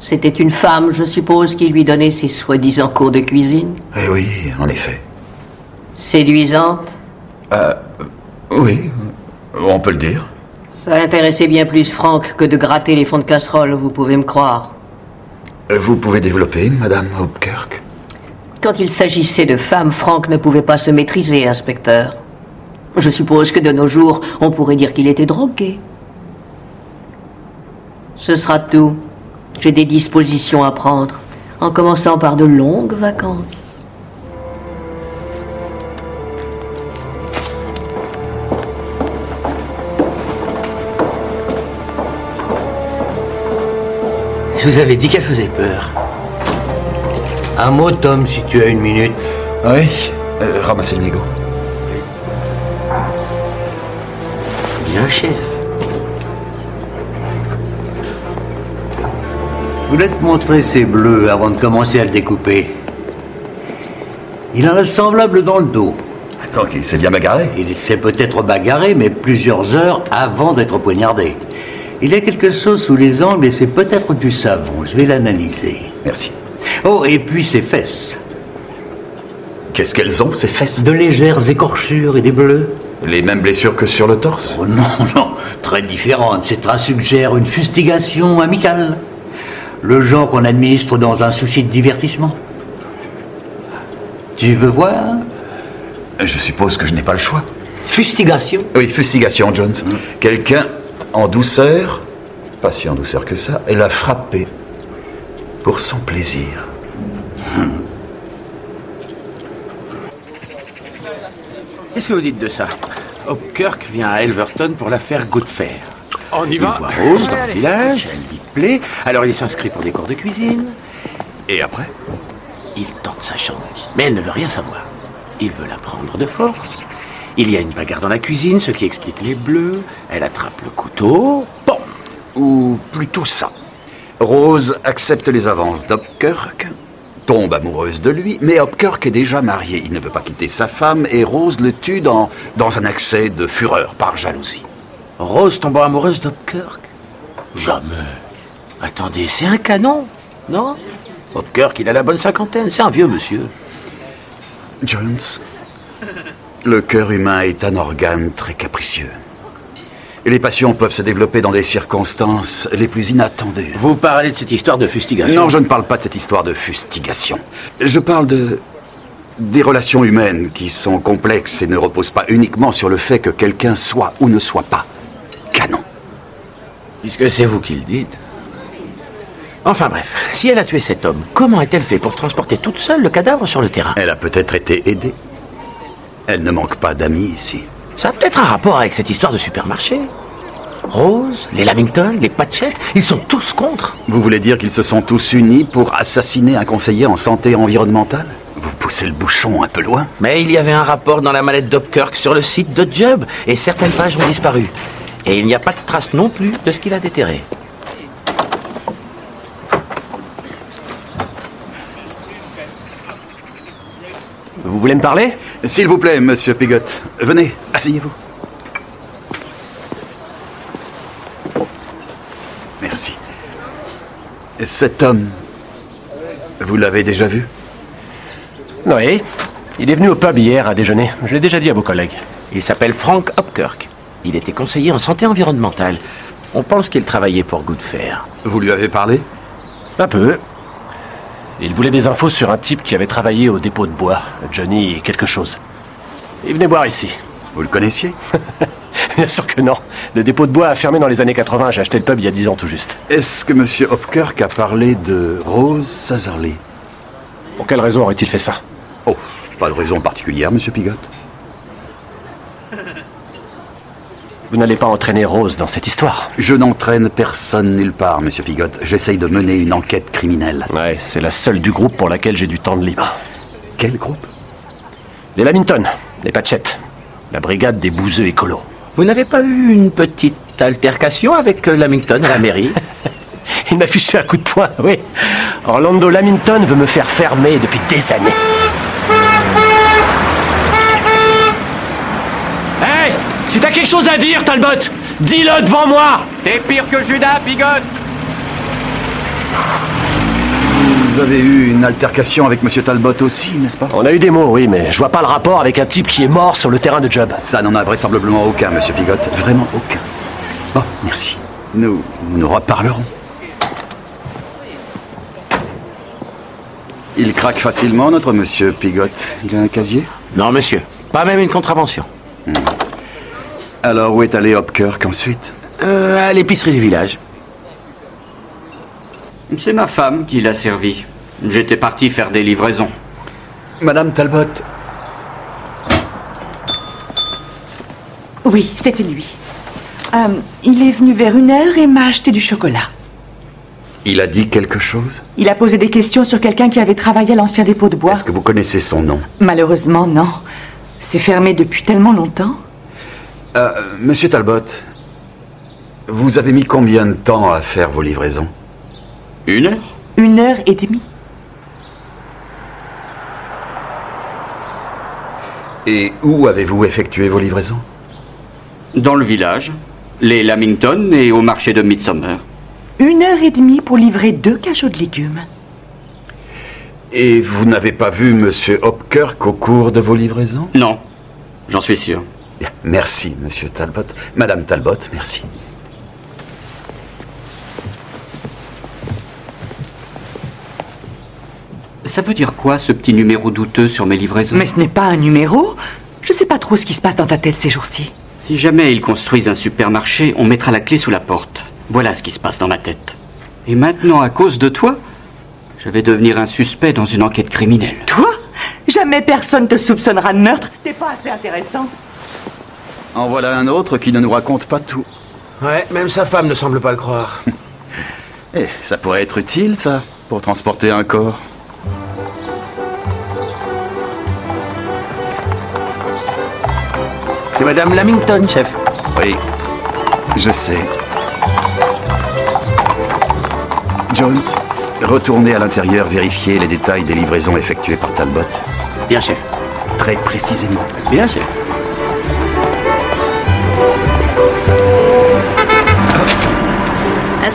E: C'était une femme, je suppose, qui lui donnait ses soi-disant cours de cuisine.
F: Eh oui, en effet.
E: Séduisante.
F: Euh, oui, on peut le dire.
E: Ça intéressait bien plus Franck que de gratter les fonds de casserole, vous pouvez me croire.
F: Vous pouvez développer, Madame Hopkirk
E: Quand il s'agissait de femmes, Franck ne pouvait pas se maîtriser, inspecteur. Je suppose que de nos jours, on pourrait dire qu'il était drogué. Ce sera tout. J'ai des dispositions à prendre, en commençant par de longues vacances.
O: Je vous avais dit qu'elle faisait peur.
I: Un mot, Tom, si tu as une minute.
F: Oui, euh, ramassez le négo.
O: Bien, chef.
I: Je voulais te montrer ces bleus avant de commencer à le découper? Il en a le semblable dans le dos.
F: Donc il s'est bien bagarré
I: Il s'est peut-être bagarré, mais plusieurs heures avant d'être poignardé. Il y a quelque chose sous les angles et c'est peut-être du savon. Je vais l'analyser.
F: Merci.
I: Oh, et puis ses fesses.
F: Qu'est-ce qu'elles ont, ces fesses?
I: De légères écorchures et des bleus.
F: Les mêmes blessures que sur le torse
I: Oh non, non, très différentes. Ces traces suggèrent une fustigation amicale. Le genre qu'on administre dans un souci de divertissement. Tu veux voir?
F: Je suppose que je n'ai pas le choix.
I: Fustigation?
F: Oui, fustigation, Jones. Quelqu'un en douceur, pas si en douceur que ça, et l'a frappé pour son plaisir.
O: Qu'est-ce que vous dites de ça Hopkirk vient à Elverton pour l'affaire Good Fair.
S: On y
O: Il
S: va
O: voit Rose dans le village, elle lui plaît, alors il s'inscrit pour des cours de cuisine.
F: Et après
O: Il tente sa chance, mais elle ne veut rien savoir. Il veut la prendre de force. Il y a une bagarre dans la cuisine, ce qui explique les bleus. Elle attrape le couteau. Bon,
F: Ou plutôt ça. Rose accepte les avances d'Hopkirk, tombe amoureuse de lui, mais Hopkirk est déjà marié. Il ne veut pas quitter sa femme et Rose le tue dans, dans un accès de fureur par jalousie.
O: Rose tombe amoureuse d'Hopkirk? Jamais. Attendez, c'est un canon, non? Hopkirk, il a la bonne cinquantaine, c'est un vieux monsieur.
F: Jones, le cœur humain est un organe très capricieux. Les passions peuvent se développer dans des circonstances les plus inattendues.
O: Vous parlez de cette histoire de fustigation
F: Non, je ne parle pas de cette histoire de fustigation. Je parle de. des relations humaines qui sont complexes et ne reposent pas uniquement sur le fait que quelqu'un soit ou ne soit pas canon.
O: Puisque c'est vous qui le dites. Enfin bref, si elle a tué cet homme, comment a-t-elle fait pour transporter toute seule le cadavre sur le terrain?
F: Elle a peut-être été aidée. Elle ne manque pas d'amis ici.
O: Ça a peut-être un rapport avec cette histoire de supermarché. Rose, les Lamington, les Patchett, ils sont tous contre.
F: Vous voulez dire qu'ils se sont tous unis pour assassiner un conseiller en santé environnementale? Vous poussez le bouchon un peu loin.
O: Mais il y avait un rapport dans la mallette d'Opkirk sur le site de Job, et certaines pages ont disparu. Et il n'y a pas de trace non plus de ce qu'il a déterré.
M: Vous voulez me parler
F: S'il vous plaît, monsieur Pigot. Venez, asseyez-vous. Merci. Cet homme, vous l'avez déjà vu
M: Oui. Il est venu au pub hier à déjeuner. Je l'ai déjà dit à vos collègues.
O: Il s'appelle Frank Hopkirk. Il était conseiller en santé environnementale. On pense qu'il travaillait pour Goodfair.
F: Vous lui avez parlé
M: Un peu. Il voulait des infos sur un type qui avait travaillé au dépôt de bois, Johnny quelque chose. Il venait boire ici.
F: Vous le connaissiez
M: Bien sûr que non. Le dépôt de bois a fermé dans les années 80. J'ai acheté le pub il y a 10 ans tout juste.
F: Est-ce que monsieur Hopkirk a parlé de Rose Sazerly
M: Pour quelle raison aurait-il fait ça?
F: Oh, pas de raison particulière, monsieur Pigot.
M: Vous n'allez pas entraîner Rose dans cette histoire
F: Je n'entraîne personne nulle part, monsieur Pigot. J'essaye de mener une enquête criminelle.
M: Ouais, c'est la seule du groupe pour laquelle j'ai du temps de libre.
F: Quel groupe?
M: Les Lamington, les Patchett, la brigade des bouseux écolos.
O: Vous n'avez pas eu une petite altercation avec euh, Lamington à la mairie?
M: Il m'a fiché un coup de poing, oui. Orlando Lamington veut me faire fermer depuis des années. Si t'as quelque chose à dire, Talbot, dis-le devant moi
P: T'es pire que Judas, Pigot
F: Vous avez eu une altercation avec monsieur Talbot aussi, n'est-ce pas?
M: On a eu des mots, oui, mais je vois pas le rapport avec un type qui est mort sur le terrain de job.
F: Ça n'en a vraisemblablement aucun, monsieur Pigot. Vraiment aucun. Bon, merci. Nous nous reparlerons. Il craque facilement, notre monsieur Pigot. Il a un casier?
O: Non, monsieur. Pas même une contravention.
F: Alors, où est allé Hopkirk ensuite
O: Euh, à l'épicerie du village.
J: C'est ma femme qui l'a servi. J'étais parti faire des livraisons.
F: Madame Talbot.
T: Oui, c'était lui. Euh, il est venu vers une heure et m'a acheté du chocolat.
F: Il a dit quelque chose?
T: Il a posé des questions sur quelqu'un qui avait travaillé à l'ancien dépôt de bois.
F: Est-ce que vous connaissez son nom?
T: Malheureusement, non. C'est fermé depuis tellement longtemps.
F: Euh, Monsieur Talbot, vous avez mis combien de temps à faire vos livraisons?
J: Une heure
T: Une heure et demie.
F: Et où avez-vous effectué vos livraisons?
J: Dans le village, les Lamington et au marché de Midsummer.
T: Une heure et demie pour livrer deux cachots de légumes.
F: Et vous n'avez pas vu Monsieur Hopkirk au cours de vos livraisons?
J: Non, j'en suis sûr.
F: Merci, Monsieur Talbot. Madame Talbot, merci.
J: Ça veut dire quoi, ce petit numéro douteux sur mes livraisons?
T: Mais ce n'est pas un numéro. Je sais pas trop ce qui se passe dans ta tête ces jours-ci.
J: Si jamais ils construisent un supermarché, on mettra la clé sous la porte. Voilà ce qui se passe dans ma tête. Et maintenant, à cause de toi, je vais devenir un suspect dans une enquête criminelle.
T: Toi? Jamais personne te soupçonnera de meurtre. T'es pas assez intéressant.
F: En voilà un autre qui ne nous raconte pas tout.
O: Ouais, même sa femme ne semble pas le croire.
F: Eh, ça pourrait être utile, ça, pour transporter un corps.
O: C'est Madame Lamington, chef.
F: Oui, je sais. Jones, retournez à l'intérieur vérifier les détails des livraisons effectuées par Talbot.
O: Bien, chef.
F: Très précisément.
O: Bien, chef.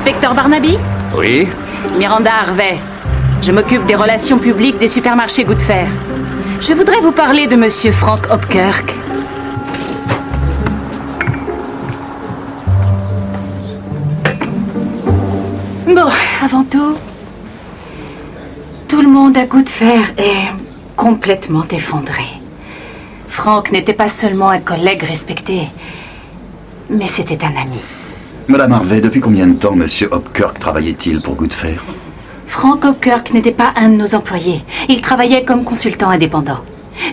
N: Inspecteur Barnaby
F: Oui
N: Miranda Harvey. Je m'occupe des relations publiques des supermarchés Goodfair. Je voudrais vous parler de monsieur Frank Hopkirk. Bon, avant tout, tout le monde à Goodfair est complètement effondré. Frank n'était pas seulement un collègue respecté, mais c'était un ami.
F: Madame Harvey, depuis combien de temps Monsieur Hopkirk travaillait-il pour Goodfair?
N: Frank Hopkirk n'était pas un de nos employés. Il travaillait comme consultant indépendant.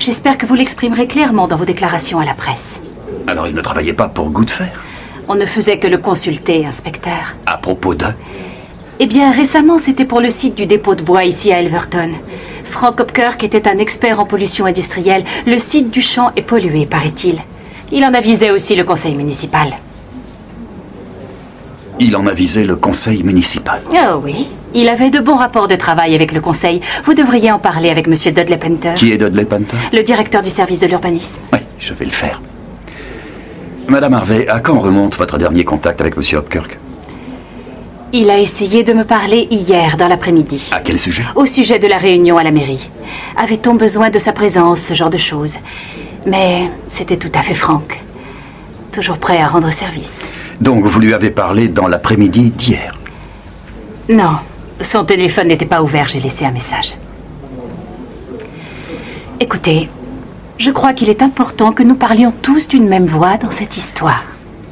N: J'espère que vous l'exprimerez clairement dans vos déclarations à la presse.
F: Alors il ne travaillait pas pour Goodfair?
N: On ne faisait que le consulter, inspecteur.
F: À propos de?
N: Eh bien, récemment, c'était pour le site du dépôt de bois ici à Elverton. Frank Hopkirk était un expert en pollution industrielle. Le site du champ est pollué, paraît-il. Il en avisait aussi le conseil municipal.
F: Il en avisait le conseil municipal.
N: Oh oui. Il avait de bons rapports de travail avec le conseil. Vous devriez en parler avec Monsieur Dudley Penter.
F: Qui est Dudley Panther?
N: Le directeur du service de l'urbanisme.
F: Oui, je vais le faire. Madame Harvey, à quand remonte votre dernier contact avec Monsieur Hopkirk?
N: Il a essayé de me parler hier dans l'après-midi.
F: À quel sujet?
N: Au sujet de la réunion à la mairie. Avait-on besoin de sa présence, ce genre de choses? Mais c'était tout à fait franc. Toujours prêt à rendre service.
F: Donc vous lui avez parlé dans l'après-midi d'hier
N: Non, son téléphone n'était pas ouvert, j'ai laissé un message. Écoutez, je crois qu'il est important que nous parlions tous d'une même voix dans cette histoire.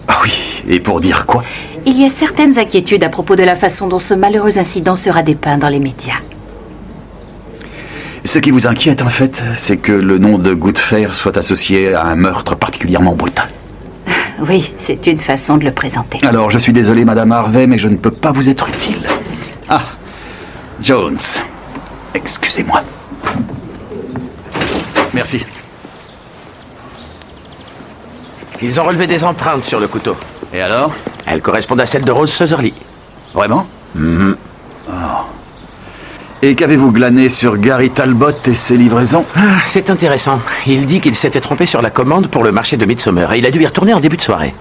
F: Ah oui, et pour dire quoi?
N: Il y a certaines inquiétudes à propos de la façon dont ce malheureux incident sera dépeint dans les médias.
F: Ce qui vous inquiète en fait, c'est que le nom de Goodfair soit associé à un meurtre particulièrement brutal.
N: Oui, c'est une façon de le présenter.
F: Alors, je suis désolé, Madame Harvey, mais je ne peux pas vous être utile. Ah, Jones. Excusez-moi. Merci.
O: Ils ont relevé des empreintes sur le couteau.
I: Et alors?
O: Elles correspondent à celles de Rose Sutherly.
F: Vraiment? Oh. Et qu'avez-vous glané sur Gary Talbot et ses livraisons
O: Ah, c'est intéressant. Il dit qu'il s'était trompé sur la commande pour le marché de Midsummer et il a dû y retourner en début de soirée.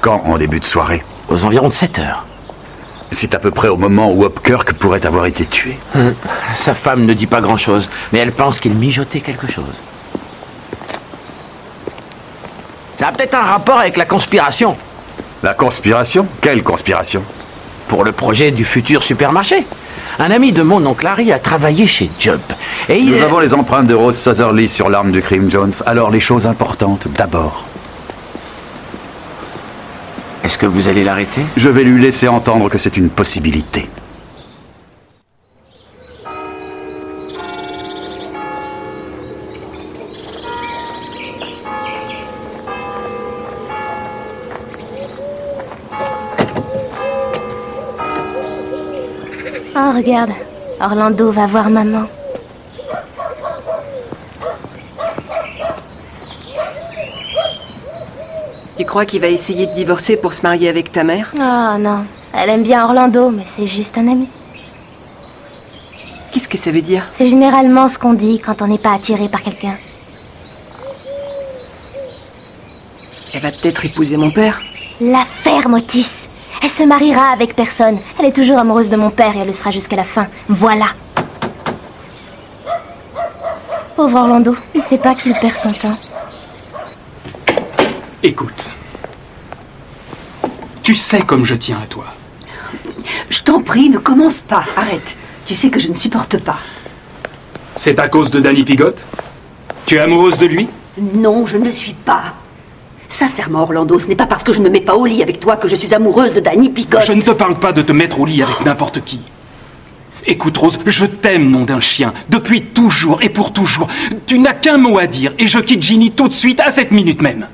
F: Quand en début de soirée
O: Aux environs de 7 heures.
F: C'est à peu près au moment où Hopkirk pourrait avoir été tué.
O: Hum. Sa femme ne dit pas grand-chose, mais elle pense qu'il mijotait quelque chose. Ça a peut-être un rapport avec la conspiration.
F: La conspiration? Quelle conspiration?
O: Pour le projet du futur supermarché. Un ami de mon oncle Harry a travaillé chez Job. Et il...
F: Nous avons les empreintes de Rose Sutherly sur l'arme du crime, Jones. Alors les choses importantes d'abord.
O: Est-ce que vous allez l'arrêter?
F: Je vais lui laisser entendre que c'est une possibilité.
C: Regarde. Orlando va voir maman.
H: Tu crois qu'il va essayer de divorcer pour se marier avec ta mère?
C: Oh non. Elle aime bien Orlando, mais c'est juste un ami.
H: Qu'est-ce que ça veut dire?
C: C'est généralement ce qu'on dit quand on n'est pas attiré par quelqu'un.
H: Elle va peut-être épouser mon père.
C: La ferme, Otis. Elle se mariera avec personne. Elle est toujours amoureuse de mon père et elle le sera jusqu'à la fin. Voilà. Pauvre Orlando, il sait pas qu'il perd son temps.
L: Écoute. Tu sais comme je tiens à toi.
E: Je t'en prie, ne commence pas. Arrête. Tu sais que je ne supporte pas.
L: C'est à cause de Danny Pigot Tu es amoureuse de lui?
E: Non, je ne le suis pas. Sincèrement, Orlando, ce n'est pas parce que je ne me mets pas au lit avec toi que je suis amoureuse de Danny Pigot.
L: Je ne te parle pas de te mettre au lit avec n'importe qui. Écoute, Rose, je t'aime, nom d'un chien, depuis toujours et pour toujours. Tu n'as qu'un mot à dire et je quitte Ginny tout de suite, à cette minute même.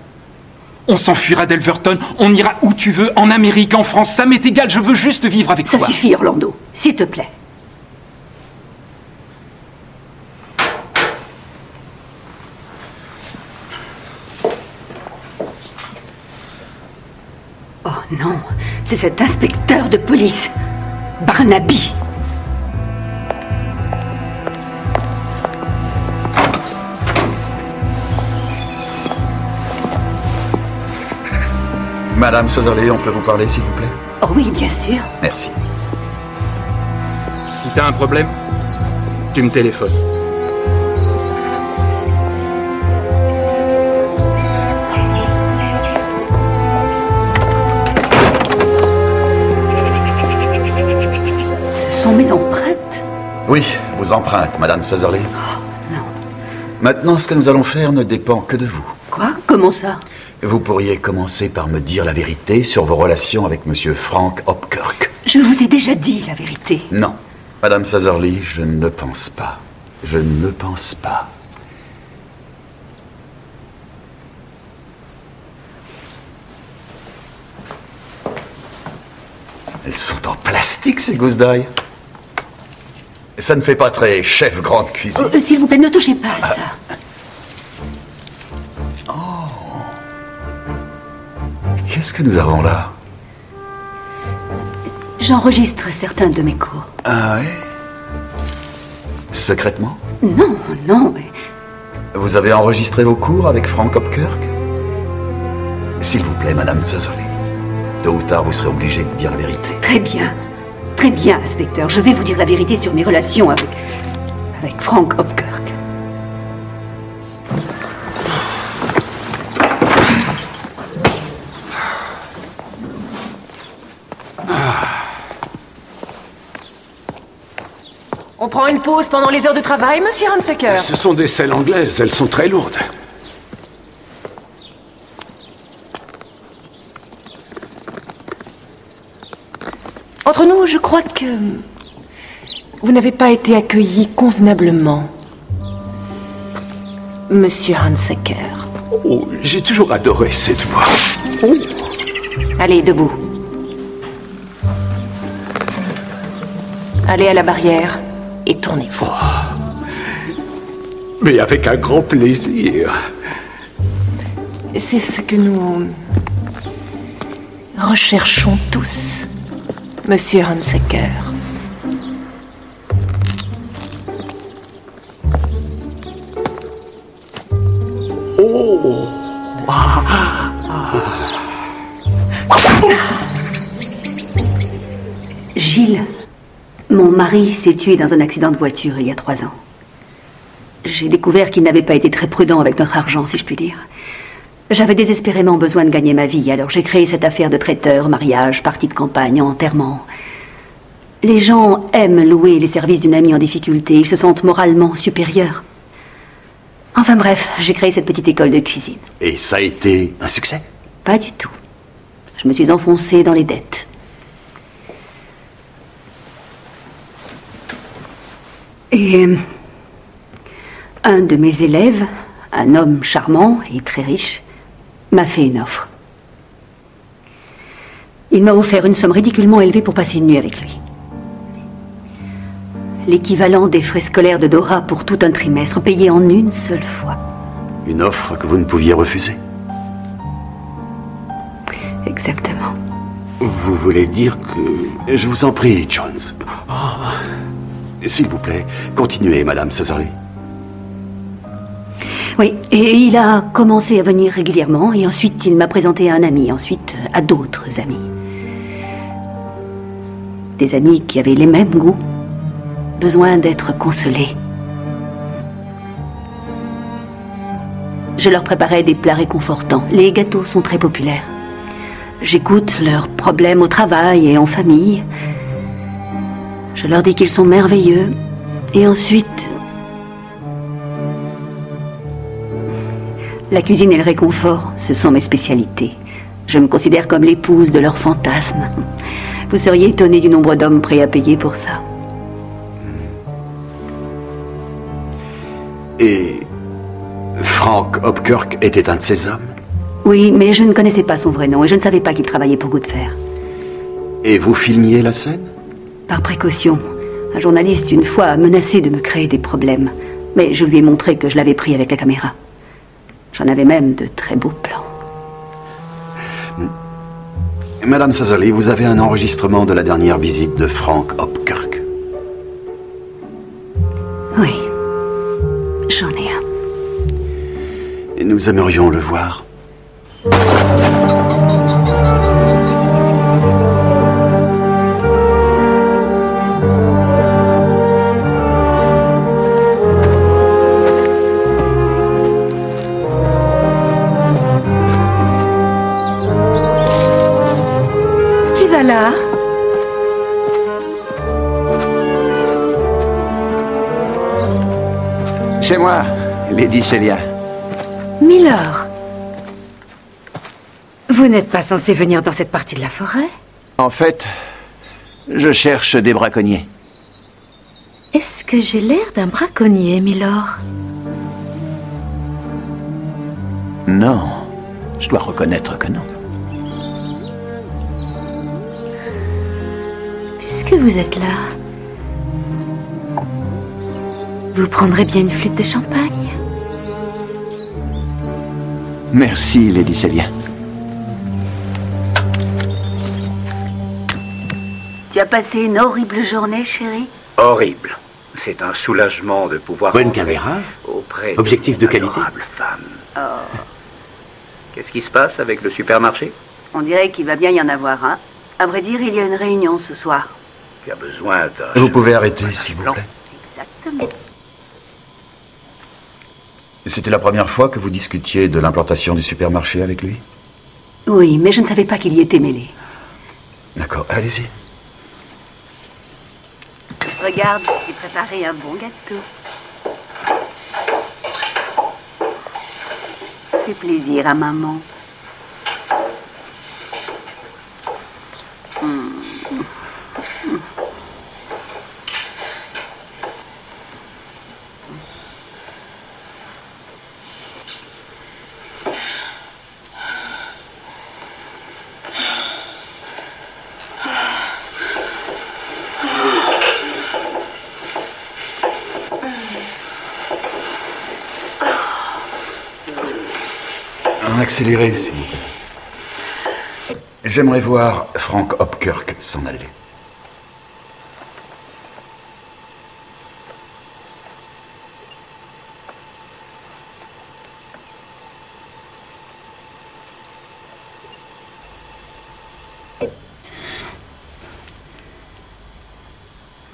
L: On s'enfuira d'Elverton, on ira où tu veux, en Amérique, en France, ça m'est égal, je veux juste vivre avec
E: Ça
L: toi.
E: suffit, Orlando. S'il te plaît. Oh non, c'est cet inspecteur de police, Barnaby.
F: Madame Sutherly, on peut vous parler, s'il vous plaît?
E: Oh oui, bien sûr.
F: Merci.
L: Si t'as un problème, tu me téléphones.
E: Sont mes empreintes.
F: Oui, vos empreintes, Madame Sutherly.
E: non.
F: Maintenant, ce que nous allons faire ne dépend que de vous.
E: Quoi? Comment ça?
F: Vous pourriez commencer par me dire la vérité sur vos relations avec Monsieur Frank Hopkirk.
E: Je vous ai déjà dit la vérité.
F: Non. Madame Sazerly, je ne le pense pas. Je ne le pense pas. Elles sont en plastique, ces gousses d'ail. Ça ne fait pas très chef grande cuisine.
E: Oh, euh, S'il vous plaît, ne touchez pas à ça.
F: Qu'est-ce que nous avons là?
E: J'enregistre certains de mes cours.
F: Ah ouais? Secrètement?
E: Non, non, mais
F: Vous avez enregistré vos cours avec Frank Hopkirk? S'il vous plaît, Madame Sazerly. Tôt ou tard, vous serez obligée de dire la vérité.
E: très bien. Très bien, inspecteur. Je vais vous dire la vérité sur mes relations avec. avec Frank Hopkirk.
A: On prend une pause pendant les heures de travail, monsieur Hansecker?
M: Ce sont des selles anglaises, elles sont très lourdes.
A: Entre nous, je crois que vous n'avez pas été accueilli convenablement, monsieur Hansecker.
M: Oh, j'ai toujours adoré cette voix.
A: Allez, debout. Allez à la barrière et tournez-vous.
M: Mais avec un grand plaisir.
A: C'est ce que nous recherchons tous, monsieur Hansecker.
M: Oh
E: Gilles, mon mari s'est tué dans un accident de voiture il y a trois ans. J'ai découvert qu'il n'avait pas été très prudent avec notre argent, si je puis dire. J'avais désespérément besoin de gagner ma vie, alors j'ai créé cette affaire de traiteur, mariage, partie de campagne, enterrement. Les gens aiment louer les services d'une amie en difficulté, ils se sentent moralement supérieurs. Enfin bref, j'ai créé cette petite école de cuisine.
F: Et ça a été un succès?
E: Pas du tout. Je me suis enfoncée dans les dettes. Et euh, un de mes élèves, un homme charmant et très riche, m'a fait une offre. Il m'a offert une somme ridiculement élevée pour passer une nuit avec lui. L'équivalent des frais scolaires de Dora pour tout un trimestre, payé en une seule fois.
F: Une offre que vous ne pouviez refuser
E: Exactement.
M: Vous voulez dire que...
F: Je vous en prie, Jones. S'il vous plaît, continuez, Madame Sazerly.
E: Oui, et il a commencé à venir régulièrement, et ensuite il m'a présenté à un ami, ensuite à d'autres amis. Des amis qui avaient les mêmes goûts, besoin d'être consolés. Je leur préparais des plats réconfortants. Les gâteaux sont très populaires. J'écoute leurs problèmes au travail et en famille. Je leur dis qu'ils sont merveilleux. Et ensuite, La cuisine et le réconfort, ce sont mes spécialités. Je me considère comme l'épouse de leurs fantasmes. Vous seriez étonné du nombre d'hommes prêts à payer pour ça.
F: Et Frank Hopkirk était un de ces hommes?
E: Oui, mais je ne connaissais pas son vrai nom et je ne savais pas qu'il travaillait pour Goodfer.
F: Et vous filmiez la scène?
E: Par précaution, un journaliste une fois a menacé de me créer des problèmes. Mais je lui ai montré que je l'avais pris avec la caméra. J'en avais même de très beaux plans.
F: Madame Sazali, vous avez un enregistrement de la dernière visite de Frank Hopkirk.
E: Oui, j'en ai un.
F: Et nous aimerions le voir.
T: Qui va là
U: C'est moi, Lady Celia.
T: Miller.
G: Vous n'êtes pas censé venir dans cette partie de la forêt?
U: En fait, je cherche des braconniers.
G: Est-ce que j'ai l'air d'un braconnier, Milord?
U: Non, je dois reconnaître que non.
G: Vous êtes là, vous prendrez bien une flûte de champagne
U: Merci, Lady Célia.
D: Tu as passé une horrible journée, chérie?
B: Horrible. C'est un soulagement de pouvoir...
O: Bonne caméra.
B: Auprès
O: Objectif de qualité.
B: adorable femme.
D: Oh,
B: Qu'est-ce qui se passe avec le supermarché?
D: On dirait qu'il va bien y en avoir un. À vrai dire, il y a une réunion ce soir.
B: Tu as besoin d'un...
F: Vous pouvez arrêter, s'il vous plaît.
D: Exactement.
F: C'était la première fois que vous discutiez de l'implantation du supermarché avec lui?
E: Oui, mais je ne savais pas qu'il y était mêlé.
F: D'accord, allez-y.
D: Regarde, j'ai préparé un bon gâteau. Fais plaisir à maman.
F: S'il vous plaît. J'aimerais voir Frank Hopkirk s'en aller.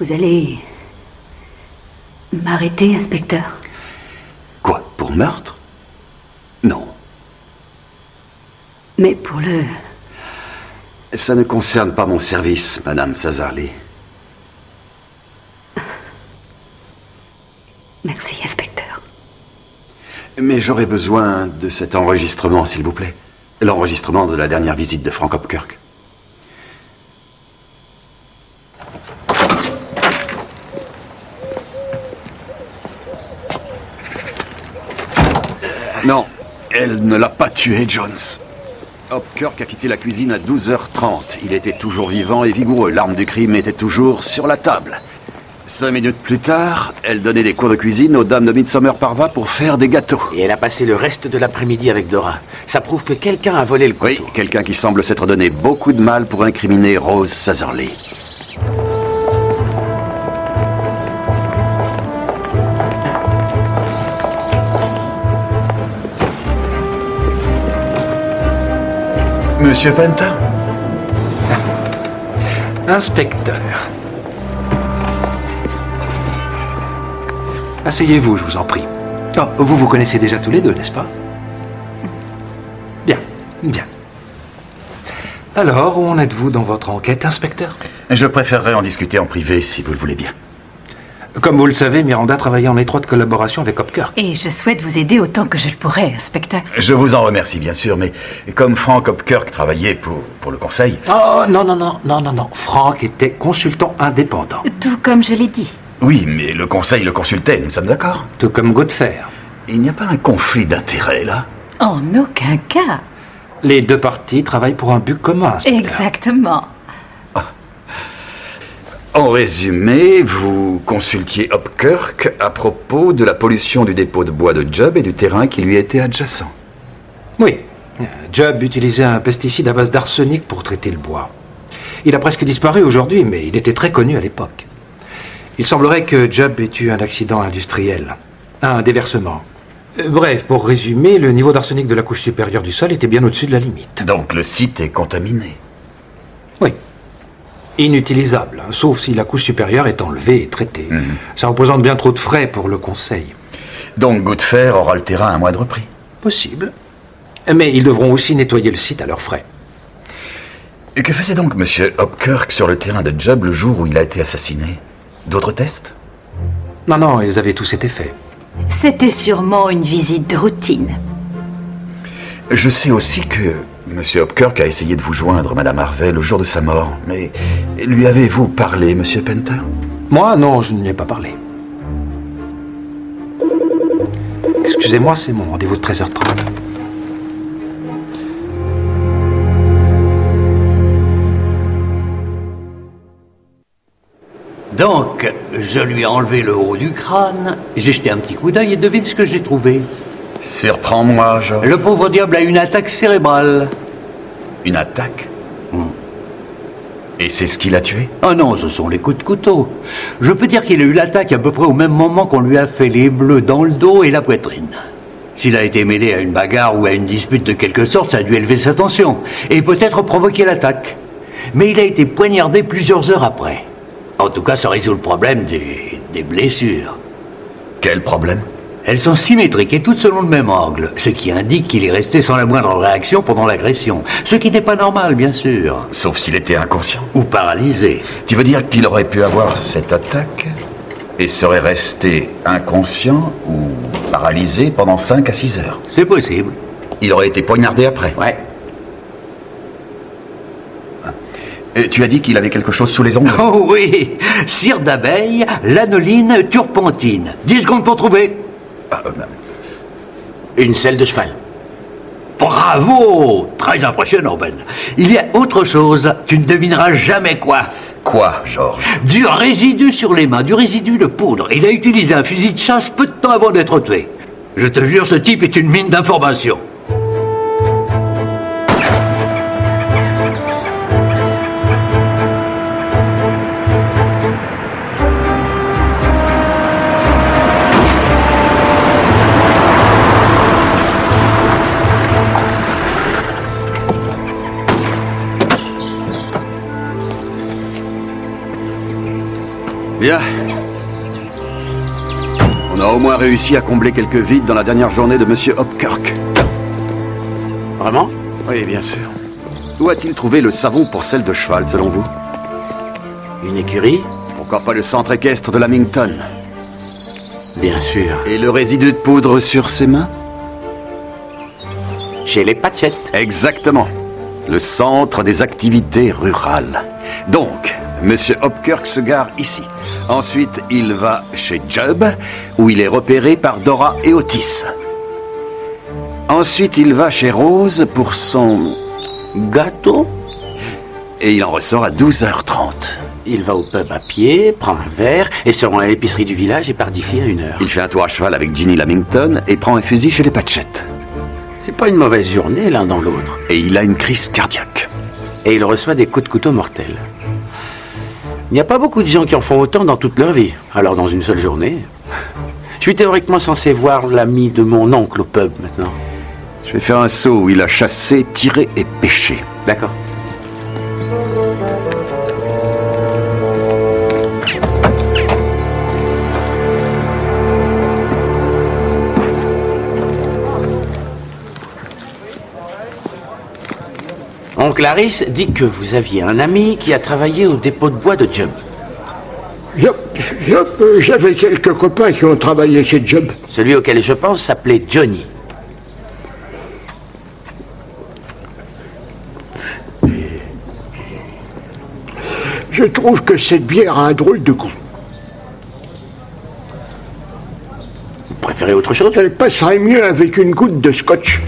E: Vous allez m'arrêter, inspecteur?
F: Quoi Pour meurtre Non.
E: Mais pour le...
F: Ça ne concerne pas mon service, Madame Sazarly.
E: Merci, inspecteur.
F: Mais j'aurais besoin de cet enregistrement, s'il vous plaît. L'enregistrement de la dernière visite de Frank Hopkirk. Non, elle ne l'a pas tué, Jones. Hopkirk a quitté la cuisine à 12h30. Il était toujours vivant et vigoureux. L'arme du crime était toujours sur la table. Cinq minutes plus tard, elle donnait des cours de cuisine aux dames de Midsummer Parva pour faire des gâteaux.
O: Et elle a passé le reste de l'après-midi avec Dora. Ça prouve que quelqu'un a volé le couteau.
F: Oui, quelqu'un qui semble s'être donné beaucoup de mal pour incriminer Rose Sazerly. Monsieur Penta
L: Inspecteur. Asseyez-vous, je vous en prie. Oh, vous vous connaissez déjà tous les deux, n'est-ce pas? Bien, bien. Alors, où en êtes-vous dans votre enquête, inspecteur?
F: Je préférerais en discuter en privé, si vous le voulez bien.
L: Comme vous le savez, Miranda travaillait en étroite collaboration avec Hopkirk.
N: Et je souhaite vous aider autant que je le pourrai, inspecteur.
F: Je vous en remercie, bien sûr, mais comme Frank Hopkirk travaillait pour, pour le conseil...
L: Oh, non, non, non, non, non, non. Frank était consultant indépendant.
N: Tout comme je l'ai dit.
F: Oui, mais le conseil le consultait, nous sommes d'accord
L: Tout comme Godfer.
F: Il n'y a pas un conflit d'intérêts, là?
N: En aucun cas.
L: Les deux parties travaillent pour un but commun, inspecteur.
N: Exactement.
F: En résumé, vous consultiez Hopkirk à propos de la pollution du dépôt de bois de Job et du terrain qui lui était adjacent.
L: Oui. Job utilisait un pesticide à base d'arsenic pour traiter le bois. Il a presque disparu aujourd'hui, mais il était très connu à l'époque. Il semblerait que Job ait eu un accident industriel, un déversement. Euh, Bref, pour résumer, le niveau d'arsenic de la couche supérieure du sol était bien au-dessus de la limite.
F: Donc le site est contaminé.
L: Inutilisable, hein, sauf si la couche supérieure est enlevée et traitée. Ça représente bien trop de frais pour le conseil.
F: Donc Godfer aura le terrain à moindre prix.
L: Possible. Mais ils devront aussi nettoyer le site à leurs frais.
F: Et que faisait donc Monsieur Hopkirk sur le terrain de Job le jour où il a été assassiné? D'autres tests?
L: Non, non, ils avaient tous été faits.
N: C'était sûrement une visite de routine.
F: Je sais aussi que Monsieur Hopkirk a essayé de vous joindre, Madame Harvey, le jour de sa mort. Mais lui avez-vous parlé, Monsieur Penter
V: Moi, non, je ne lui ai pas parlé. Excusez-moi, c'est mon rendez-vous de 13h30.
I: Donc, je lui ai enlevé le haut du crâne, j'ai jeté un petit coup d'œil et devine ce que j'ai trouvé.
F: Surprends-moi, Georges.
I: Le pauvre diable a une attaque cérébrale.
F: Une attaque Et c'est ce qui l'a tué?
I: Oh non, ce sont les coups de couteau. Je peux dire qu'il a eu l'attaque à peu près au même moment qu'on lui a fait les bleus dans le dos et la poitrine. S'il a été mêlé à une bagarre ou à une dispute de quelque sorte, ça a dû élever sa tension et peut-être provoquer l'attaque. Mais il a été poignardé plusieurs heures après. En tout cas, ça résout le problème des, des blessures.
F: Quel problème?
I: Elles sont symétriques et toutes selon le même angle, ce qui indique qu'il est resté sans la moindre réaction pendant l'agression. Ce qui n'est pas normal, bien sûr.
F: Sauf s'il était inconscient.
I: Ou paralysé.
F: Tu veux dire qu'il aurait pu avoir cette attaque et serait resté inconscient ou paralysé pendant 5 à 6 heures?
I: C'est possible.
F: Il aurait été poignardé après
I: Ouais.
F: Et tu as dit qu'il avait quelque chose sous les ongles
I: Oh oui Cire d'abeille, lanoline, turpentine. 10 secondes pour trouver.
F: Ah, euh,
O: Une selle de cheval.
I: Bravo Très impressionnant, Ben. Il y a autre chose. Tu ne devineras jamais quoi.
F: Quoi, Georges?
I: Du résidu sur les mains, du résidu de poudre. Il a utilisé un fusil de chasse peu de temps avant d'être tué. Je te jure, ce type est une mine d'informations.
F: Bien. On a au moins réussi à combler quelques vides dans la dernière journée de Monsieur Hopkirk.
O: Vraiment?
F: Oui, bien sûr. Où a-t-il trouvé le savon pour selle de cheval, selon vous?
O: Une écurie?
F: Pourquoi pas le centre équestre de Lamington
O: Bien sûr.
F: Et le résidu de poudre sur ses mains?
O: Chez les Patchettes.
F: Exactement. Le centre des activités rurales. Donc, Monsieur Hopkirk se gare ici. Ensuite, il va chez Jubb, où il est repéré par Dora et Otis. Ensuite, il va chez Rose pour son gâteau. Et il en ressort à 12h30.
O: Il va au pub à pied, prend un verre et se rend à l'épicerie du village et part d'ici à une heure.
F: Il fait un tour à cheval avec Ginny Lamington et prend un fusil chez les Patchettes.
O: C'est pas une mauvaise journée l'un dans l'autre.
F: Et il a une crise cardiaque.
O: Et il reçoit des coups de couteau mortels. Il n'y a pas beaucoup de gens qui en font autant dans toute leur vie. Alors dans une seule journée. Je suis théoriquement censé voir l'ami de mon oncle au pub maintenant.
F: Je vais faire un saut où il a chassé, tiré et pêché.
O: D'accord. Oncle Harris dit que vous aviez un ami qui a travaillé au dépôt de bois de Job.
W: Yep, yep, euh, J'avais quelques copains qui ont travaillé chez Job.
O: Celui auquel je pense s'appelait Johnny.
W: Je trouve que cette bière a un drôle de goût.
O: Vous préférez autre chose?
W: Elle passerait mieux avec une goutte de scotch.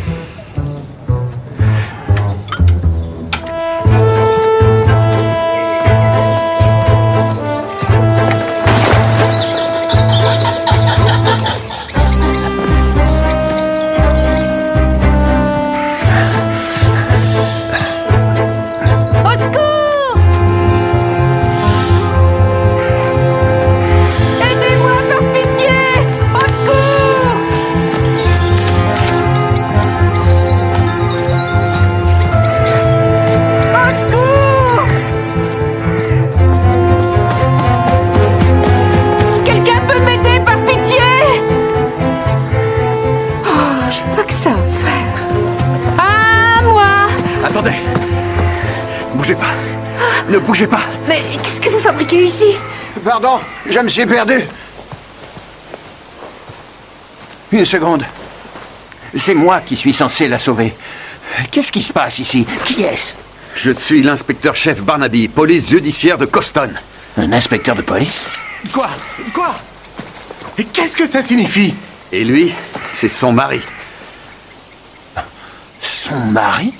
U: Pardon, je me suis perdu. Une seconde. C'est moi qui suis censé la sauver. Qu'est-ce qui se passe ici? Qui est-ce?
F: Je suis l'inspecteur-chef Barnaby, police judiciaire de Coston.
U: Un inspecteur de police?
K: Quoi? Quoi? Et qu'est-ce que ça signifie?
F: Et lui, c'est son mari.
U: Son mari?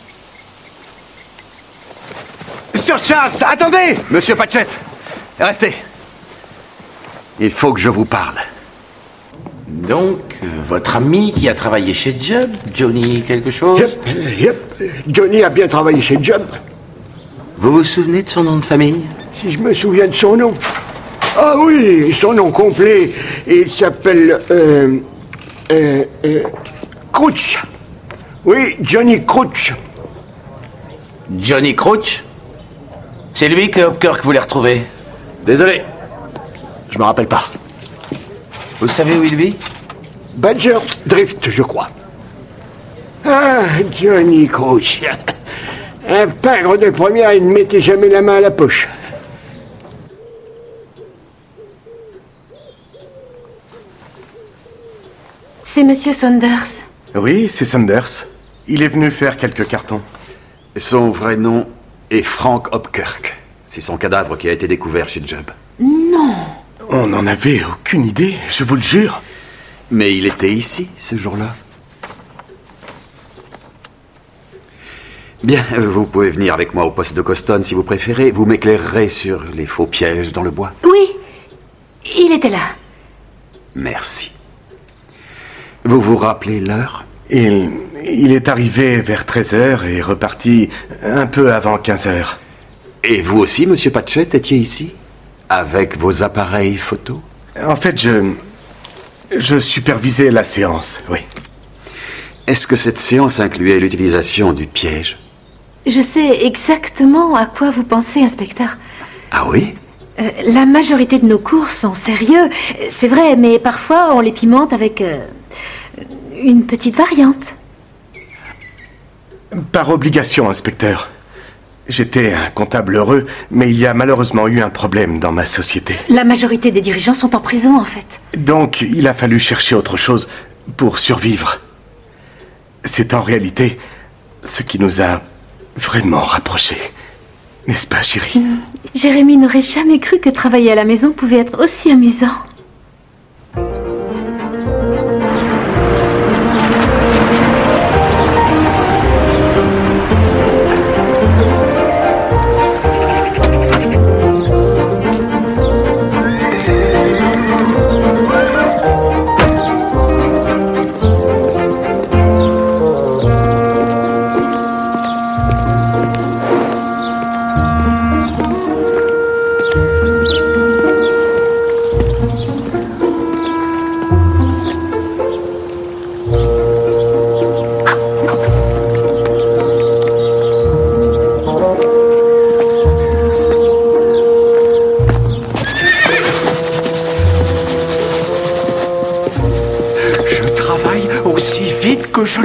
K: Sir Charles, attendez
F: Monsieur Patchett, restez. Il faut que je vous parle.
O: Donc, votre ami qui a travaillé chez Job, Johnny quelque chose
W: Yep, yep. Johnny a bien travaillé chez Job.
O: Vous vous souvenez de son nom de famille
W: Si je me souviens de son nom. Ah oui, son nom complet. Il s'appelle. Euh, euh, euh, Crouch. Oui, Johnny Crouch.
O: Johnny Crouch? C'est lui que Hopkirk voulait retrouver?
K: Désolé. Je me rappelle pas.
O: Vous savez où il vit?
W: Badger Drift, je crois. Ah, Johnny Crouch. Un pingre de première, il ne mettait jamais la main à la poche.
N: C'est Monsieur Saunders.
K: Oui, c'est Sanders. Il est venu faire quelques cartons.
F: Son vrai nom est Frank Hopkirk. C'est son cadavre qui a été découvert chez Job.
N: Non.
K: On n'en avait aucune idée, je vous le jure.
F: Mais il était ici, ce jour-là. Bien, euh, vous pouvez venir avec moi au poste de Coston si vous préférez. Vous m'éclairerez sur les faux pièges dans le bois.
N: Oui. Il était là.
F: Merci. Vous vous rappelez l'heure?
K: Il, il est arrivé vers 13h et reparti un peu avant 15h.
F: Et vous aussi, monsieur Patchett, étiez ici? Avec vos appareils photo?
K: En fait, je. Je supervisais la séance, oui.
F: Est-ce que cette séance incluait l'utilisation du piège?
N: Je sais exactement à quoi vous pensez, inspecteur.
F: Ah oui?
N: Euh, la majorité de nos cours sont sérieux, c'est vrai, mais parfois on les pimente avec euh, une petite variante.
K: Par obligation, inspecteur. J'étais un comptable heureux, mais il y a malheureusement eu un problème dans ma société.
N: La majorité des dirigeants sont en prison, en fait.
K: Donc, il a fallu chercher autre chose pour survivre. C'est en réalité ce qui nous a vraiment rapprochés. N'est-ce pas, chérie?
N: Jérémy n'aurait jamais cru que travailler à la maison pouvait être aussi amusant.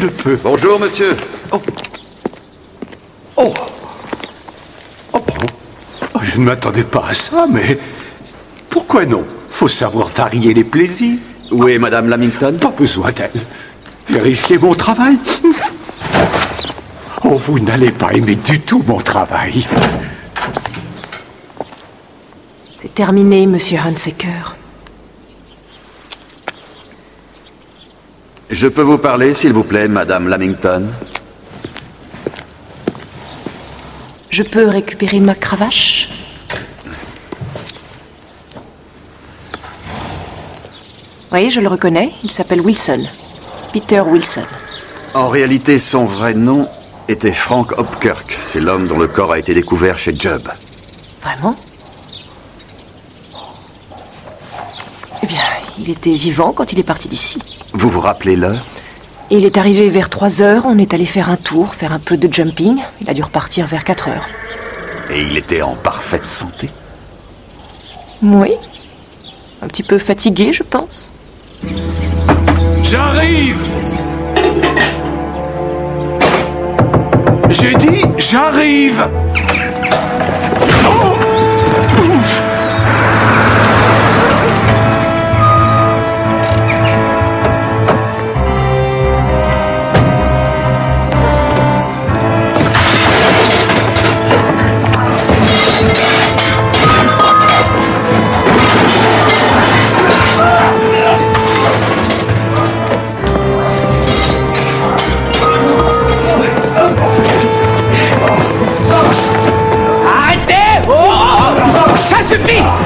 K: Le peux.
F: Bonjour, monsieur.
K: Oh. Oh. Oh, bon. Oh, Je ne m'attendais pas à ça, mais. Pourquoi non? Faut savoir varier les plaisirs.
F: Où est Madame Lamington?
K: Pas besoin d'elle. Vérifiez mon travail. Oh, vous n'allez pas aimer du tout mon travail.
A: C'est terminé, monsieur Hansecker.
F: Je peux vous parler, s'il vous plaît, Madame Lamington?
A: Je peux récupérer ma cravache? Oui, je le reconnais. Il s'appelle Wilson. Peter Wilson.
F: En réalité, son vrai nom était Frank Hopkirk. C'est l'homme dont le corps a été découvert chez Job.
A: Vraiment? Eh bien, il était vivant quand il est parti d'ici.
F: Vous vous rappelez l'heure?
A: Il est arrivé vers 3 heures. On est allé faire un tour, faire un peu de jumping. Il a dû repartir vers 4 heures.
F: Et il était en parfaite santé?
A: Oui. Un petit peu fatigué, je pense.
K: J'arrive J'ai dit j'arrive Oh Ouf
F: to me!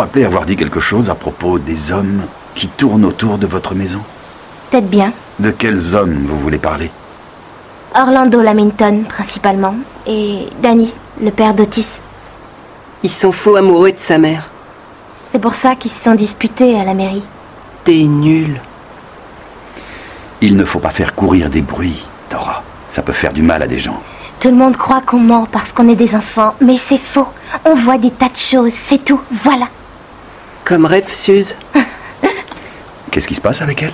F: Rappelez avoir dit quelque chose à propos des hommes qui tournent autour de votre maison
C: Peut-être bien.
F: De quels hommes vous voulez parler
C: Orlando Lamington, principalement. Et Danny, le père d'Otis.
H: Ils sont faux amoureux de sa mère.
C: C'est pour ça qu'ils se sont disputés à la mairie.
H: T'es nul.
F: Il ne faut pas faire courir des bruits, Dora. Ça peut faire du mal à des gens.
C: Tout le monde croit qu'on ment parce qu'on est des enfants, mais c'est faux. On voit des tas de choses, c'est tout. Voilà.
H: Comme rêve Suze.
F: Qu'est-ce qui se passe avec elle?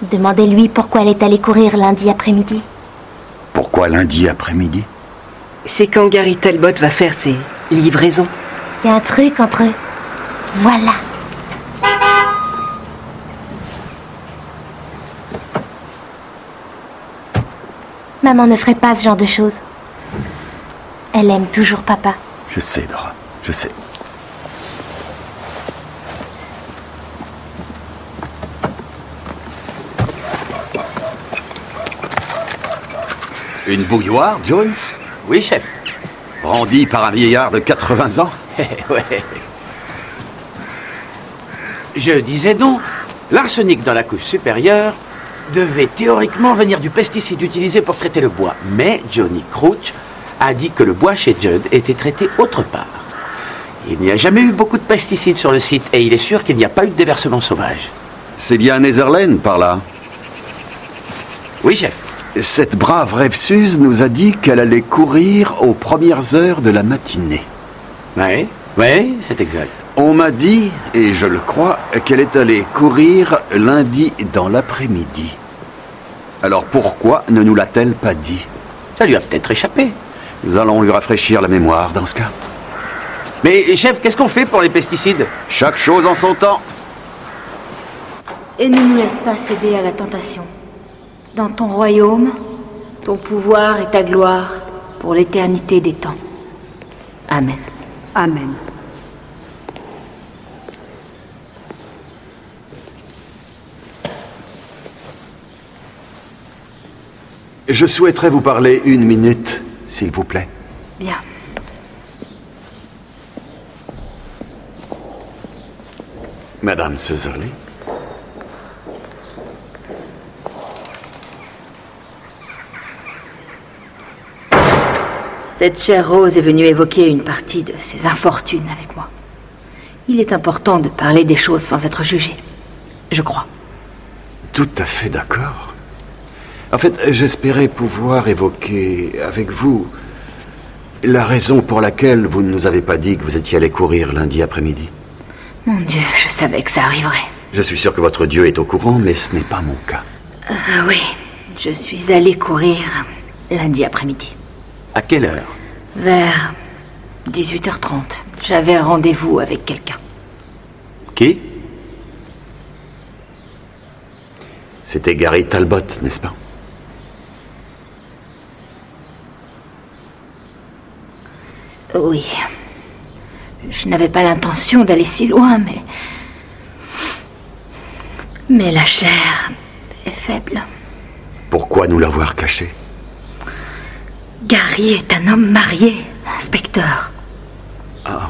C: Demandez-lui pourquoi elle est allée courir lundi après-midi.
F: Pourquoi lundi après-midi?
H: C'est quand Gary Talbot va faire ses livraisons.
C: Il y a un truc entre eux. Voilà. Maman ne ferait pas ce genre de choses. Elle aime toujours papa.
F: Je sais, Dora. Je sais. Une bouilloire, Jones
O: Oui, chef.
F: Brandie par un vieillard de 80 ans
O: ouais. Je disais donc, l'arsenic dans la couche supérieure devait théoriquement venir du pesticide utilisé pour traiter le bois. Mais Johnny Crouch a dit que le bois chez Judd était traité autre part. Il n'y a jamais eu beaucoup de pesticides sur le site et il est sûr qu'il n'y a pas eu de déversement sauvage.
F: C'est bien Netherland par là
O: Oui, chef.
F: Cette brave rêve Suze nous a dit qu'elle allait courir aux premières heures de la matinée.
O: Oui, oui, c'est exact.
F: On m'a dit, et je le crois, qu'elle est allée courir lundi dans l'après-midi. Alors pourquoi ne nous l'a-t-elle pas dit?
O: Ça lui a peut-être échappé.
F: Nous allons lui rafraîchir la mémoire dans ce cas.
O: Mais chef, qu'est-ce qu'on fait pour les pesticides?
F: Chaque chose en son temps.
D: Et ne nous laisse pas céder à la tentation. Dans ton royaume, ton pouvoir et ta gloire pour l'éternité des temps. Amen.
E: Amen.
F: Je souhaiterais vous parler une minute, s'il vous plaît.
D: Bien.
F: Madame Sutherland
D: Cette chère Rose est venue évoquer une partie de ses infortunes avec moi. Il est important de parler des choses sans être jugé. Je crois.
F: Tout à fait d'accord. En fait, j'espérais pouvoir évoquer avec vous la raison pour laquelle vous ne nous avez pas dit que vous étiez allé courir lundi après-midi.
D: Mon Dieu, je savais que ça arriverait.
F: Je suis sûr que votre Dieu est au courant, mais ce n'est pas mon cas.
D: Ah oui, je suis allée courir lundi après-midi.
O: À quelle heure
D: Vers 18h30. J'avais rendez-vous avec quelqu'un.
O: Qui
F: C'était Gary Talbot, n'est-ce pas?
D: Oui. Je n'avais pas l'intention d'aller si loin, mais... Mais la chair est faible.
F: Pourquoi nous l'avoir caché?
D: Gary est un homme marié, inspecteur.
F: Ah.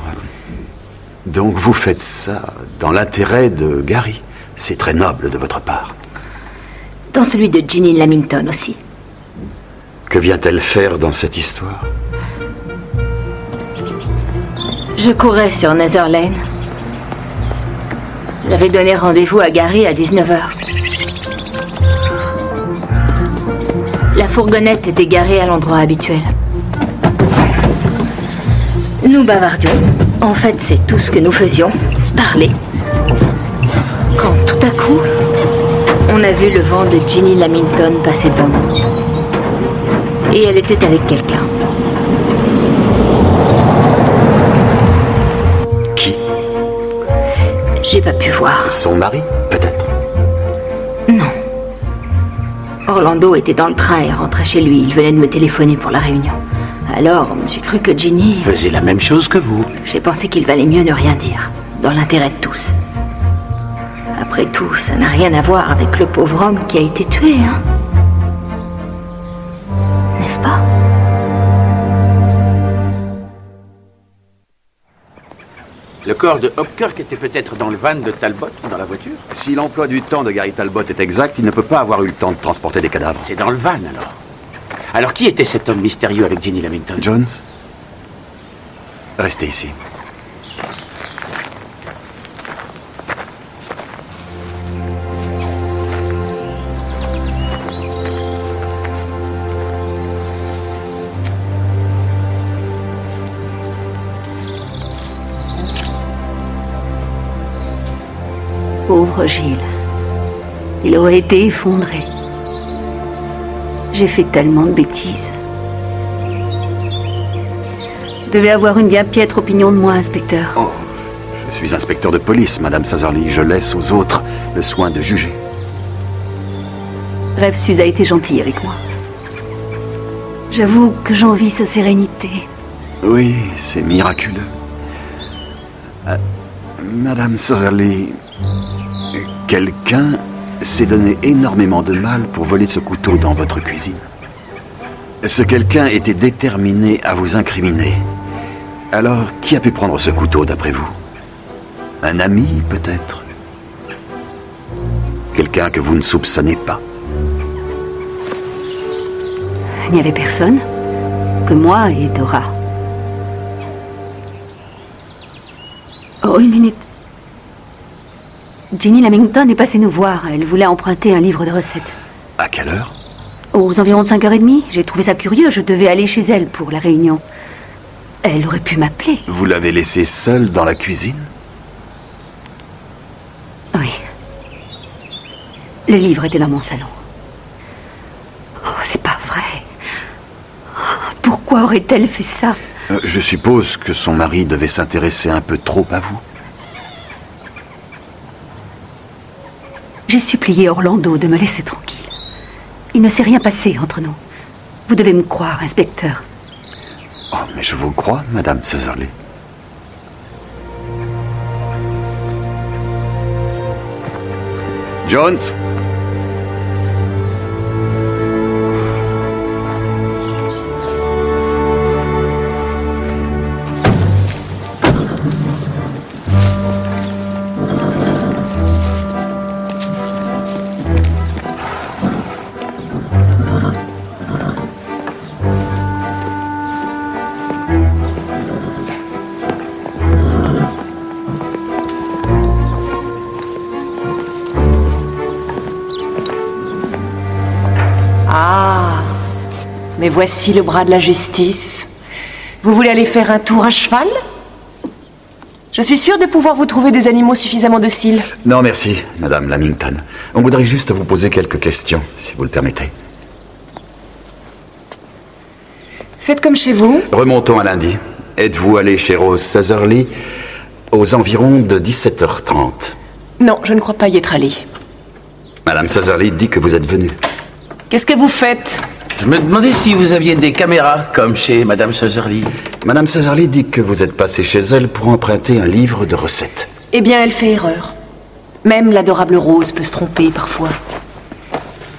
F: Donc vous faites ça dans l'intérêt de Gary. C'est très noble de votre part.
D: Dans celui de Ginny Lamington aussi.
F: Que vient-elle faire dans cette histoire?
D: Je courais sur Nether Lane. J'avais donné rendez-vous à Gary à 19h. La fourgonnette était garée à l'endroit habituel. Nous bavardions. En fait, c'est tout ce que nous faisions. Parler. Quand tout à coup, on a vu le vent de Ginny Lamington passer devant nous. Et elle était avec quelqu'un.
F: Qui?
D: J'ai pas pu voir.
F: Son mari, peut-être?
D: Orlando était dans le train et rentrait chez lui. Il venait de me téléphoner pour la réunion. Alors, j'ai cru que Ginny...
O: Faisait la même chose que vous.
D: J'ai pensé qu'il valait mieux ne rien dire, dans l'intérêt de tous. Après tout, ça n'a rien à voir avec le pauvre homme qui a été tué, hein
O: Le corps de Hopkirk était peut-être dans le van de Talbot ou dans la voiture?
F: Si l'emploi du temps de Gary Talbot est exact, il ne peut pas avoir eu le temps de transporter des cadavres.
O: C'est dans le van alors. Alors qui était cet homme mystérieux avec Jenny Lamington?
F: Jones? Restez ici.
E: Il aurait été effondré. J'ai fait tellement de bêtises. Vous devez avoir une bien piètre opinion de moi, inspecteur.
F: Oh, je suis inspecteur de police, Madame Sazerly. Je laisse aux autres le soin de juger.
E: Rêve Suze a été gentil avec moi. J'avoue que j'envie sa sérénité.
F: Oui, c'est miraculeux. Euh, Madame Sazerly, quelqu'un s'est donné énormément de mal pour voler ce couteau dans votre cuisine. Ce quelqu'un était déterminé à vous incriminer. Alors, qui a pu prendre ce couteau d'après vous? Un ami, peut-être? Quelqu'un que vous ne soupçonnez pas
E: Il n'y avait personne que moi et Dora. Oh, une minute. Jenny Lamington est passée nous voir. Elle voulait emprunter un livre de recettes.
F: À quelle heure?
E: Aux environs de 5h30. J'ai trouvé ça curieux. Je devais aller chez elle pour la réunion. Elle aurait pu m'appeler.
F: Vous l'avez laissée seule dans la cuisine?
E: Oui. Le livre était dans mon salon. Oh, c'est pas vrai. Pourquoi aurait-elle fait ça?
F: Euh, Je suppose que son mari devait s'intéresser un peu trop à vous.
E: J'ai supplié Orlando de me laisser tranquille. Il ne s'est rien passé entre nous. Vous devez me croire, inspecteur.
F: Oh, mais je vous crois, Madame Cesarley. Jones?
A: Mais voici le bras de la justice. Vous voulez aller faire un tour à cheval? Je suis sûre de pouvoir vous trouver des animaux suffisamment dociles.
F: Non, merci, Madame Lamington. On voudrait juste vous poser quelques questions, si vous le permettez.
A: Faites comme chez vous.
F: Remontons à lundi. Êtes-vous allé chez Rose Sazerly aux environs de 17h30
A: Non, je ne crois pas y être allé.
F: Madame Sazerly dit que vous êtes venu.
A: Qu'est-ce que vous faites?
O: Je me demandais si vous aviez des caméras, comme chez Madame Sutherly.
F: Madame Sazerly dit que vous êtes passé chez elle pour emprunter un livre de recettes.
A: Eh bien, elle fait erreur. Même l'adorable Rose peut se tromper parfois.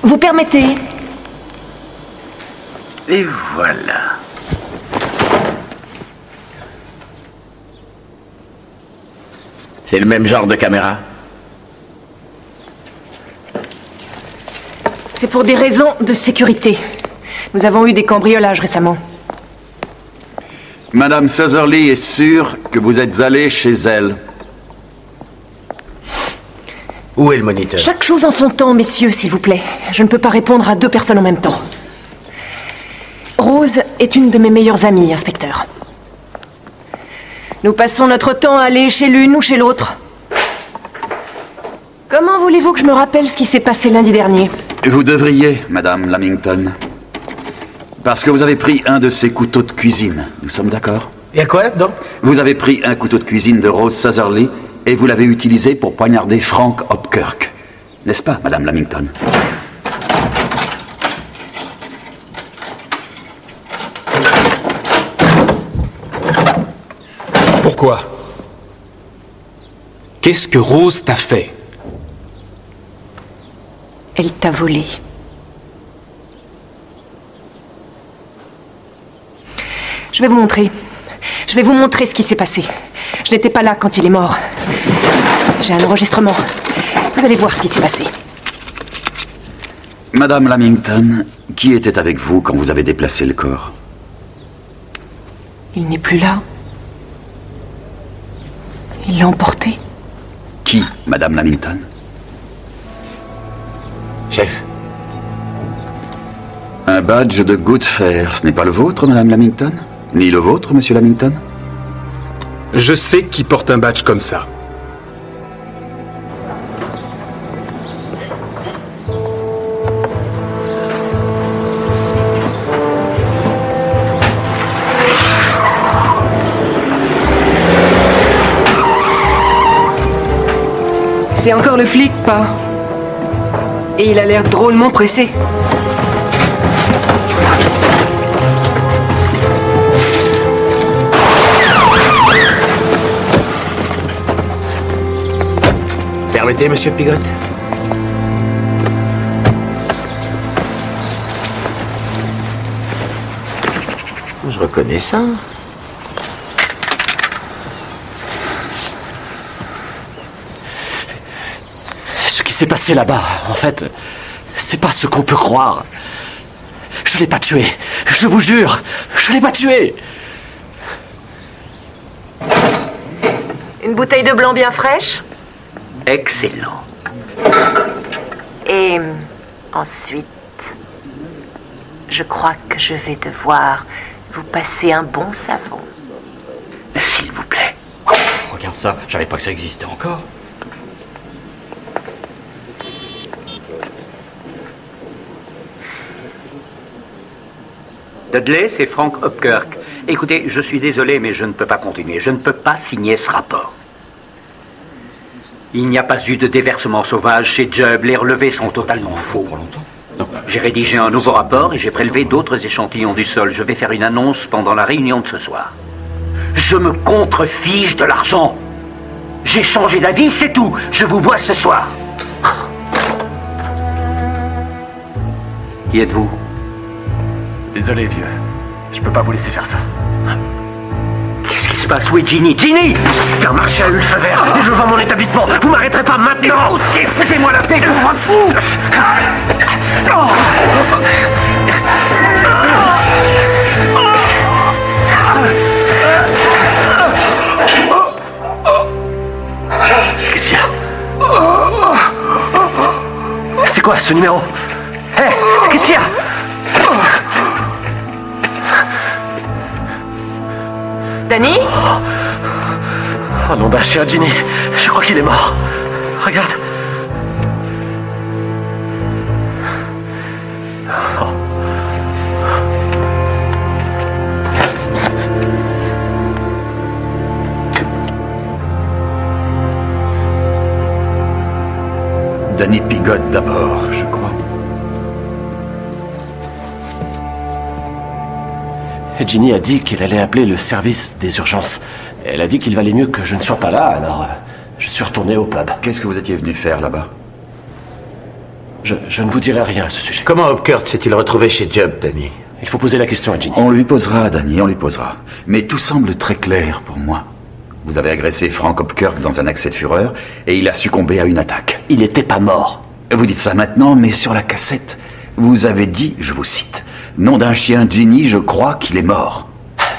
A: Vous permettez?
B: Et voilà.
O: C'est le même genre de caméra
A: C'est pour des raisons de sécurité. Nous avons eu des cambriolages récemment.
F: Madame Sazerly est sûre que vous êtes allé chez elle.
O: Où est le moniteur?
A: Chaque chose en son temps, messieurs, s'il vous plaît. Je ne peux pas répondre à deux personnes en même temps. Rose est une de mes meilleures amies, inspecteur. Nous passons notre temps à aller chez l'une ou chez l'autre. Comment voulez-vous que je me rappelle ce qui s'est passé lundi dernier?
F: Vous devriez, Madame Lamington. Parce que vous avez pris un de ces couteaux de cuisine. Nous sommes d'accord
O: Il y a quoi là-dedans?
F: Vous avez pris un couteau de cuisine de Rose Sazerly et vous l'avez utilisé pour poignarder Frank Hopkirk. N'est-ce pas, Madame Lamington?
L: Pourquoi? Qu'est-ce que Rose t'a fait?
A: Elle t'a volé. Je vais vous montrer. Je vais vous montrer ce qui s'est passé. Je n'étais pas là quand il est mort. J'ai un enregistrement. Vous allez voir ce qui s'est passé.
F: Madame Lamington, qui était avec vous quand vous avez déplacé le corps
A: Il n'est plus là. Il l'a emporté.
F: Qui, Madame Lamington
O: Chef.
F: Un badge de good fare, ce n'est pas le vôtre, Madame Lamington Ni le vôtre, Monsieur Lamington?
L: Je sais qui porte un badge comme ça.
H: C'est encore le flic, pas? Et il a l'air drôlement pressé.
O: Permettez, monsieur Pigot Je reconnais ça.
M: Ce qui s'est passé là-bas, en fait, c'est pas ce qu'on peut croire. Je l'ai pas tué. Je vous jure, je l'ai pas tué.
A: Une bouteille de blanc bien fraîche?
B: Excellent.
A: Et ensuite, je crois que je vais devoir vous passer un bon savon.
B: S'il vous plaît.
J: Regarde ça, je savais pas que ça existait encore.
B: Dudley, c'est Frank Hopkirk. Écoutez, je suis désolé, mais je ne peux pas continuer. Je ne peux pas signer ce rapport. Il n'y a pas eu de déversement sauvage chez Jubb. Les relevés sont totalement faux. J'ai rédigé un nouveau rapport et j'ai prélevé d'autres échantillons du sol. Je vais faire une annonce pendant la réunion de ce soir. Je me contrefiche de l'argent. J'ai changé d'avis, c'est tout. Je vous vois ce soir. Qui êtes-vous?
M: Désolé, vieux. Je peux pas vous laisser faire ça.
B: Passe. Oui, Ginny. Ginny supermarché a eu le feu vert. Et je vends mon établissement. Vous m'arrêterez pas maintenant. Foutez-moi la paix, je vous rends fou.
M: Qu'est-ce qu'il y a C'est quoi ce numéro? Hé Qu'est-ce qu'il y a?
A: Danny
M: Oh nom d'un chien, Ginny. Je crois qu'il est mort. Regarde.
F: Danny Pigot d'abord,
M: Ginny a dit qu'elle allait appeler le service des urgences. Elle a dit qu'il valait mieux que je ne sois pas là, alors euh, je suis retourné au pub.
F: Qu'est-ce que vous étiez venu faire là-bas?
M: Je, je ne vous dirai rien à ce sujet.
O: Comment Hopkirk s'est-il retrouvé chez Jubb, Danny?
M: Il faut poser la question à Ginny.
F: On lui posera, Danny, on lui posera. Mais tout semble très clair pour moi. Vous avez agressé Frank Hopkirk dans un accès de fureur et il a succombé à une attaque.
M: Il n'était pas mort.
F: Vous dites ça maintenant, mais sur la cassette, vous avez dit, je vous cite, Nom d'un chien, Ginny, je crois qu'il est mort.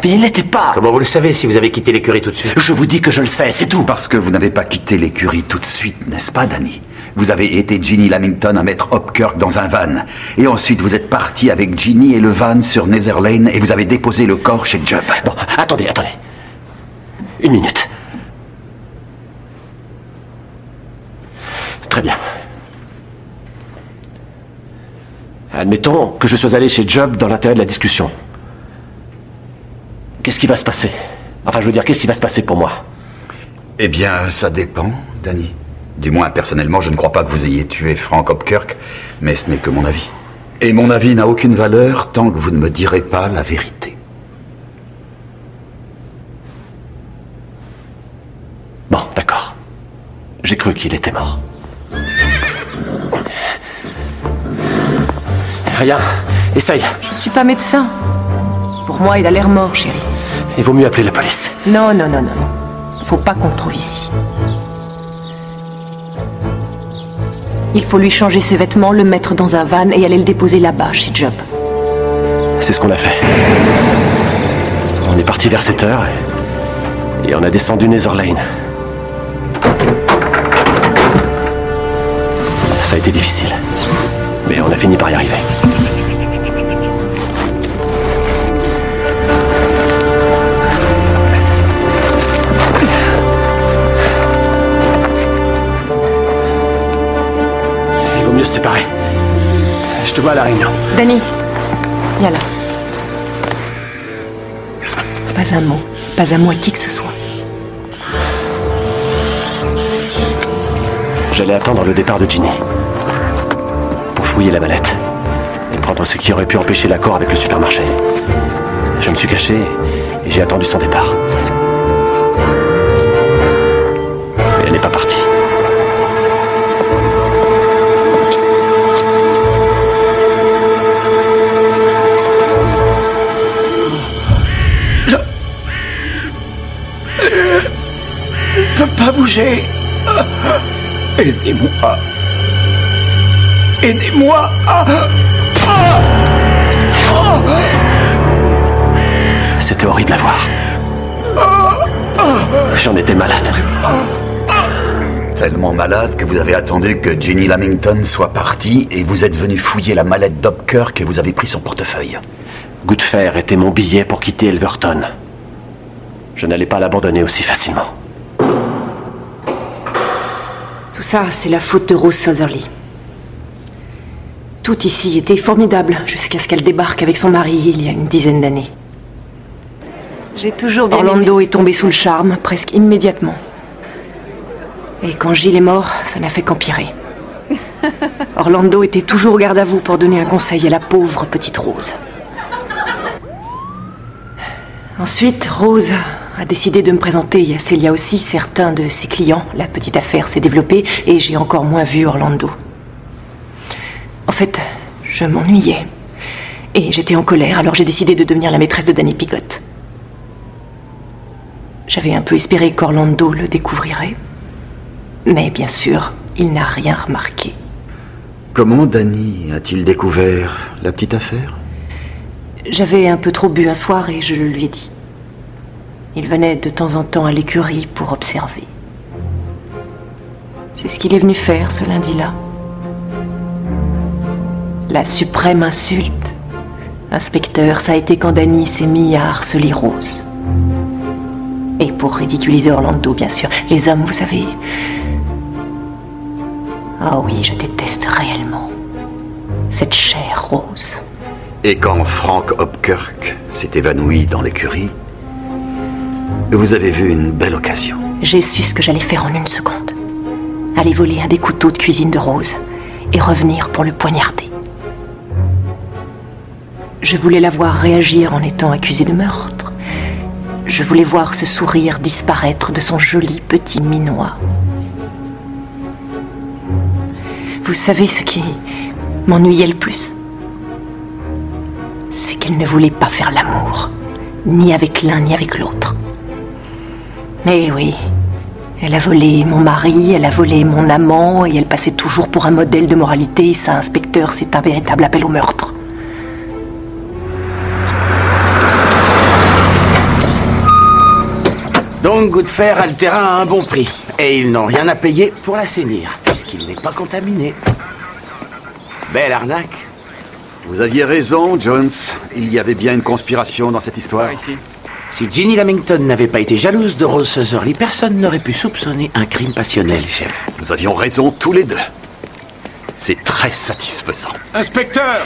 M: Mais il n'était pas.
O: Comment vous le savez si vous avez quitté l'écurie tout de suite
M: Je vous dis que je le sais, c'est tout.
F: Parce que vous n'avez pas quitté l'écurie tout de suite, n'est-ce pas, Danny? Vous avez été Ginny Lamington à mettre Hopkirk dans un van. Et ensuite, vous êtes parti avec Ginny et le van sur Nether Lane et vous avez déposé le corps chez Jubb.
M: Bon, attendez, attendez. Une minute. Très bien. Admettons que je sois allé chez Job dans l'intérêt de la discussion. Qu'est-ce qui va se passer? Enfin, je veux dire, qu'est-ce qui va se passer pour moi?
F: Eh bien, ça dépend, Danny. Du moins, personnellement, je ne crois pas que vous ayez tué Frank Hopkirk, mais ce n'est que mon avis. Et mon avis n'a aucune valeur tant que vous ne me direz pas la vérité.
M: Bon, d'accord. J'ai cru qu'il était mort. Rien. Essaye.
A: Je suis pas médecin. Pour moi, il a l'air mort, chérie.
M: Il vaut mieux appeler la police.
A: Non, non, non, non. Faut pas qu'on le trouve ici. Il faut lui changer ses vêtements, le mettre dans un van et aller le déposer là-bas, chez Job.
M: C'est ce qu'on a fait. On est parti vers 7 heures et, et on a descendu Nether Lane. Ça a été difficile, mais on a fini par y arriver. Mieux se séparer. Je te vois à la réunion.
A: Danny, viens là. Pas un mot, pas un mot à qui que ce soit.
M: J'allais attendre le départ de Ginny. Pour fouiller la mallette. Et prendre ce qui aurait pu empêcher l'accord avec le supermarché. Je me suis caché et j'ai attendu son départ.
U: Peux pas bouger. Aidez-moi. Aidez-moi.
M: C'était horrible à voir. J'en étais malade.
F: Tellement malade que vous avez attendu que Ginny Lamington soit partie et vous êtes venu fouiller la mallette d'Hopkirk et vous avez pris son portefeuille.
M: Goodfair était mon billet pour quitter Elverton. Je n'allais pas l'abandonner aussi facilement.
A: Tout ça, c'est la faute de Rose Sutherly. Tout ici était formidable jusqu'à ce qu'elle débarque avec son mari il y a une dizaine d'années. J'ai toujours bien Orlando est tombé sous le charme presque immédiatement. Et quand Gilles est mort, ça n'a fait qu'empirer. Orlando était toujours au garde à vous pour donner un conseil à la pauvre petite Rose. Ensuite, Rose a décidé de me présenter et à Célia aussi certains de ses clients. La petite affaire s'est développée et j'ai encore moins vu Orlando. En fait, je m'ennuyais. Et j'étais en colère, alors j'ai décidé de devenir la maîtresse de Danny Pigot. J'avais un peu espéré qu'Orlando le découvrirait. Mais bien sûr, il n'a rien remarqué.
F: Comment Danny a-t-il découvert la petite affaire?
A: J'avais un peu trop bu un soir et je le lui ai dit. Il venait de temps en temps à l'écurie pour observer. C'est ce qu'il est venu faire ce lundi-là. La suprême insulte. Inspecteur, ça a été quand Danny s'est mis à harceler Rose. Et pour ridiculiser Orlando, bien sûr. Les hommes, vous savez. Ah oui, je déteste réellement. Cette chère Rose.
F: Et quand Frank Hopkirk s'est évanoui dans l'écurie, vous avez vu une belle occasion.
A: J'ai su ce que j'allais faire en une seconde. Aller voler un des couteaux de cuisine de Rose et revenir pour le poignarder. Je voulais la voir réagir en étant accusée de meurtre. Je voulais voir ce sourire disparaître de son joli petit minois. Vous savez ce qui m'ennuyait le plus? C'est qu'elle ne voulait pas faire l'amour, ni avec l'un ni avec l'autre. Eh oui, elle a volé mon mari, elle a volé mon amant, et elle passait toujours pour un modèle de moralité. Ça, inspecteur, c'est un véritable appel au meurtre.
O: Donc Goodfair a le terrain à un bon prix. Et ils n'ont rien à payer pour l'assainir, puisqu'il n'est pas contaminé. Belle arnaque.
F: Vous aviez raison, Jones. Il y avait bien une conspiration dans cette histoire.
O: Si Ginny Lamington n'avait pas été jalouse de Rose Sutherly, personne n'aurait pu soupçonner un crime passionnel, chef.
F: Nous avions raison tous les deux. C'est très satisfaisant.
L: Inspecteur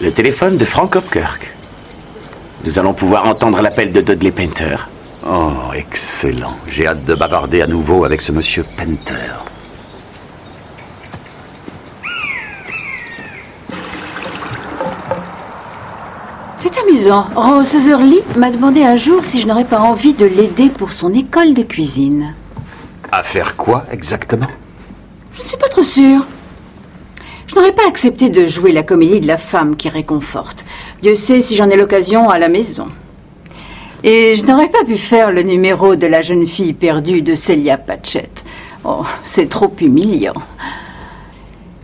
O: Le téléphone de Frank Hopkirk. Nous allons pouvoir entendre l'appel de Dudley Painter.
F: Oh, excellent. J'ai hâte de bavarder à nouveau avec ce monsieur Penter.
G: C'est amusant. Rose Sutherly m'a demandé un jour si je n'aurais pas envie de l'aider pour son école de cuisine.
F: À faire quoi exactement?
G: Je ne suis pas trop sûre. Je n'aurais pas accepté de jouer la comédie de la femme qui réconforte. Dieu sait si j'en ai l'occasion à la maison. Et je n'aurais pas pu faire le numéro de la jeune fille perdue de Celia Patchett. Oh, c'est trop humiliant.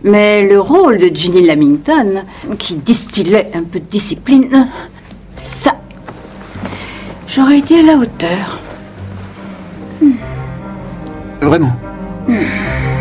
G: Mais le rôle de Ginny Lamington, qui distillait un peu de discipline, ça, J'aurais été à la hauteur.
F: Vraiment
G: Hmm.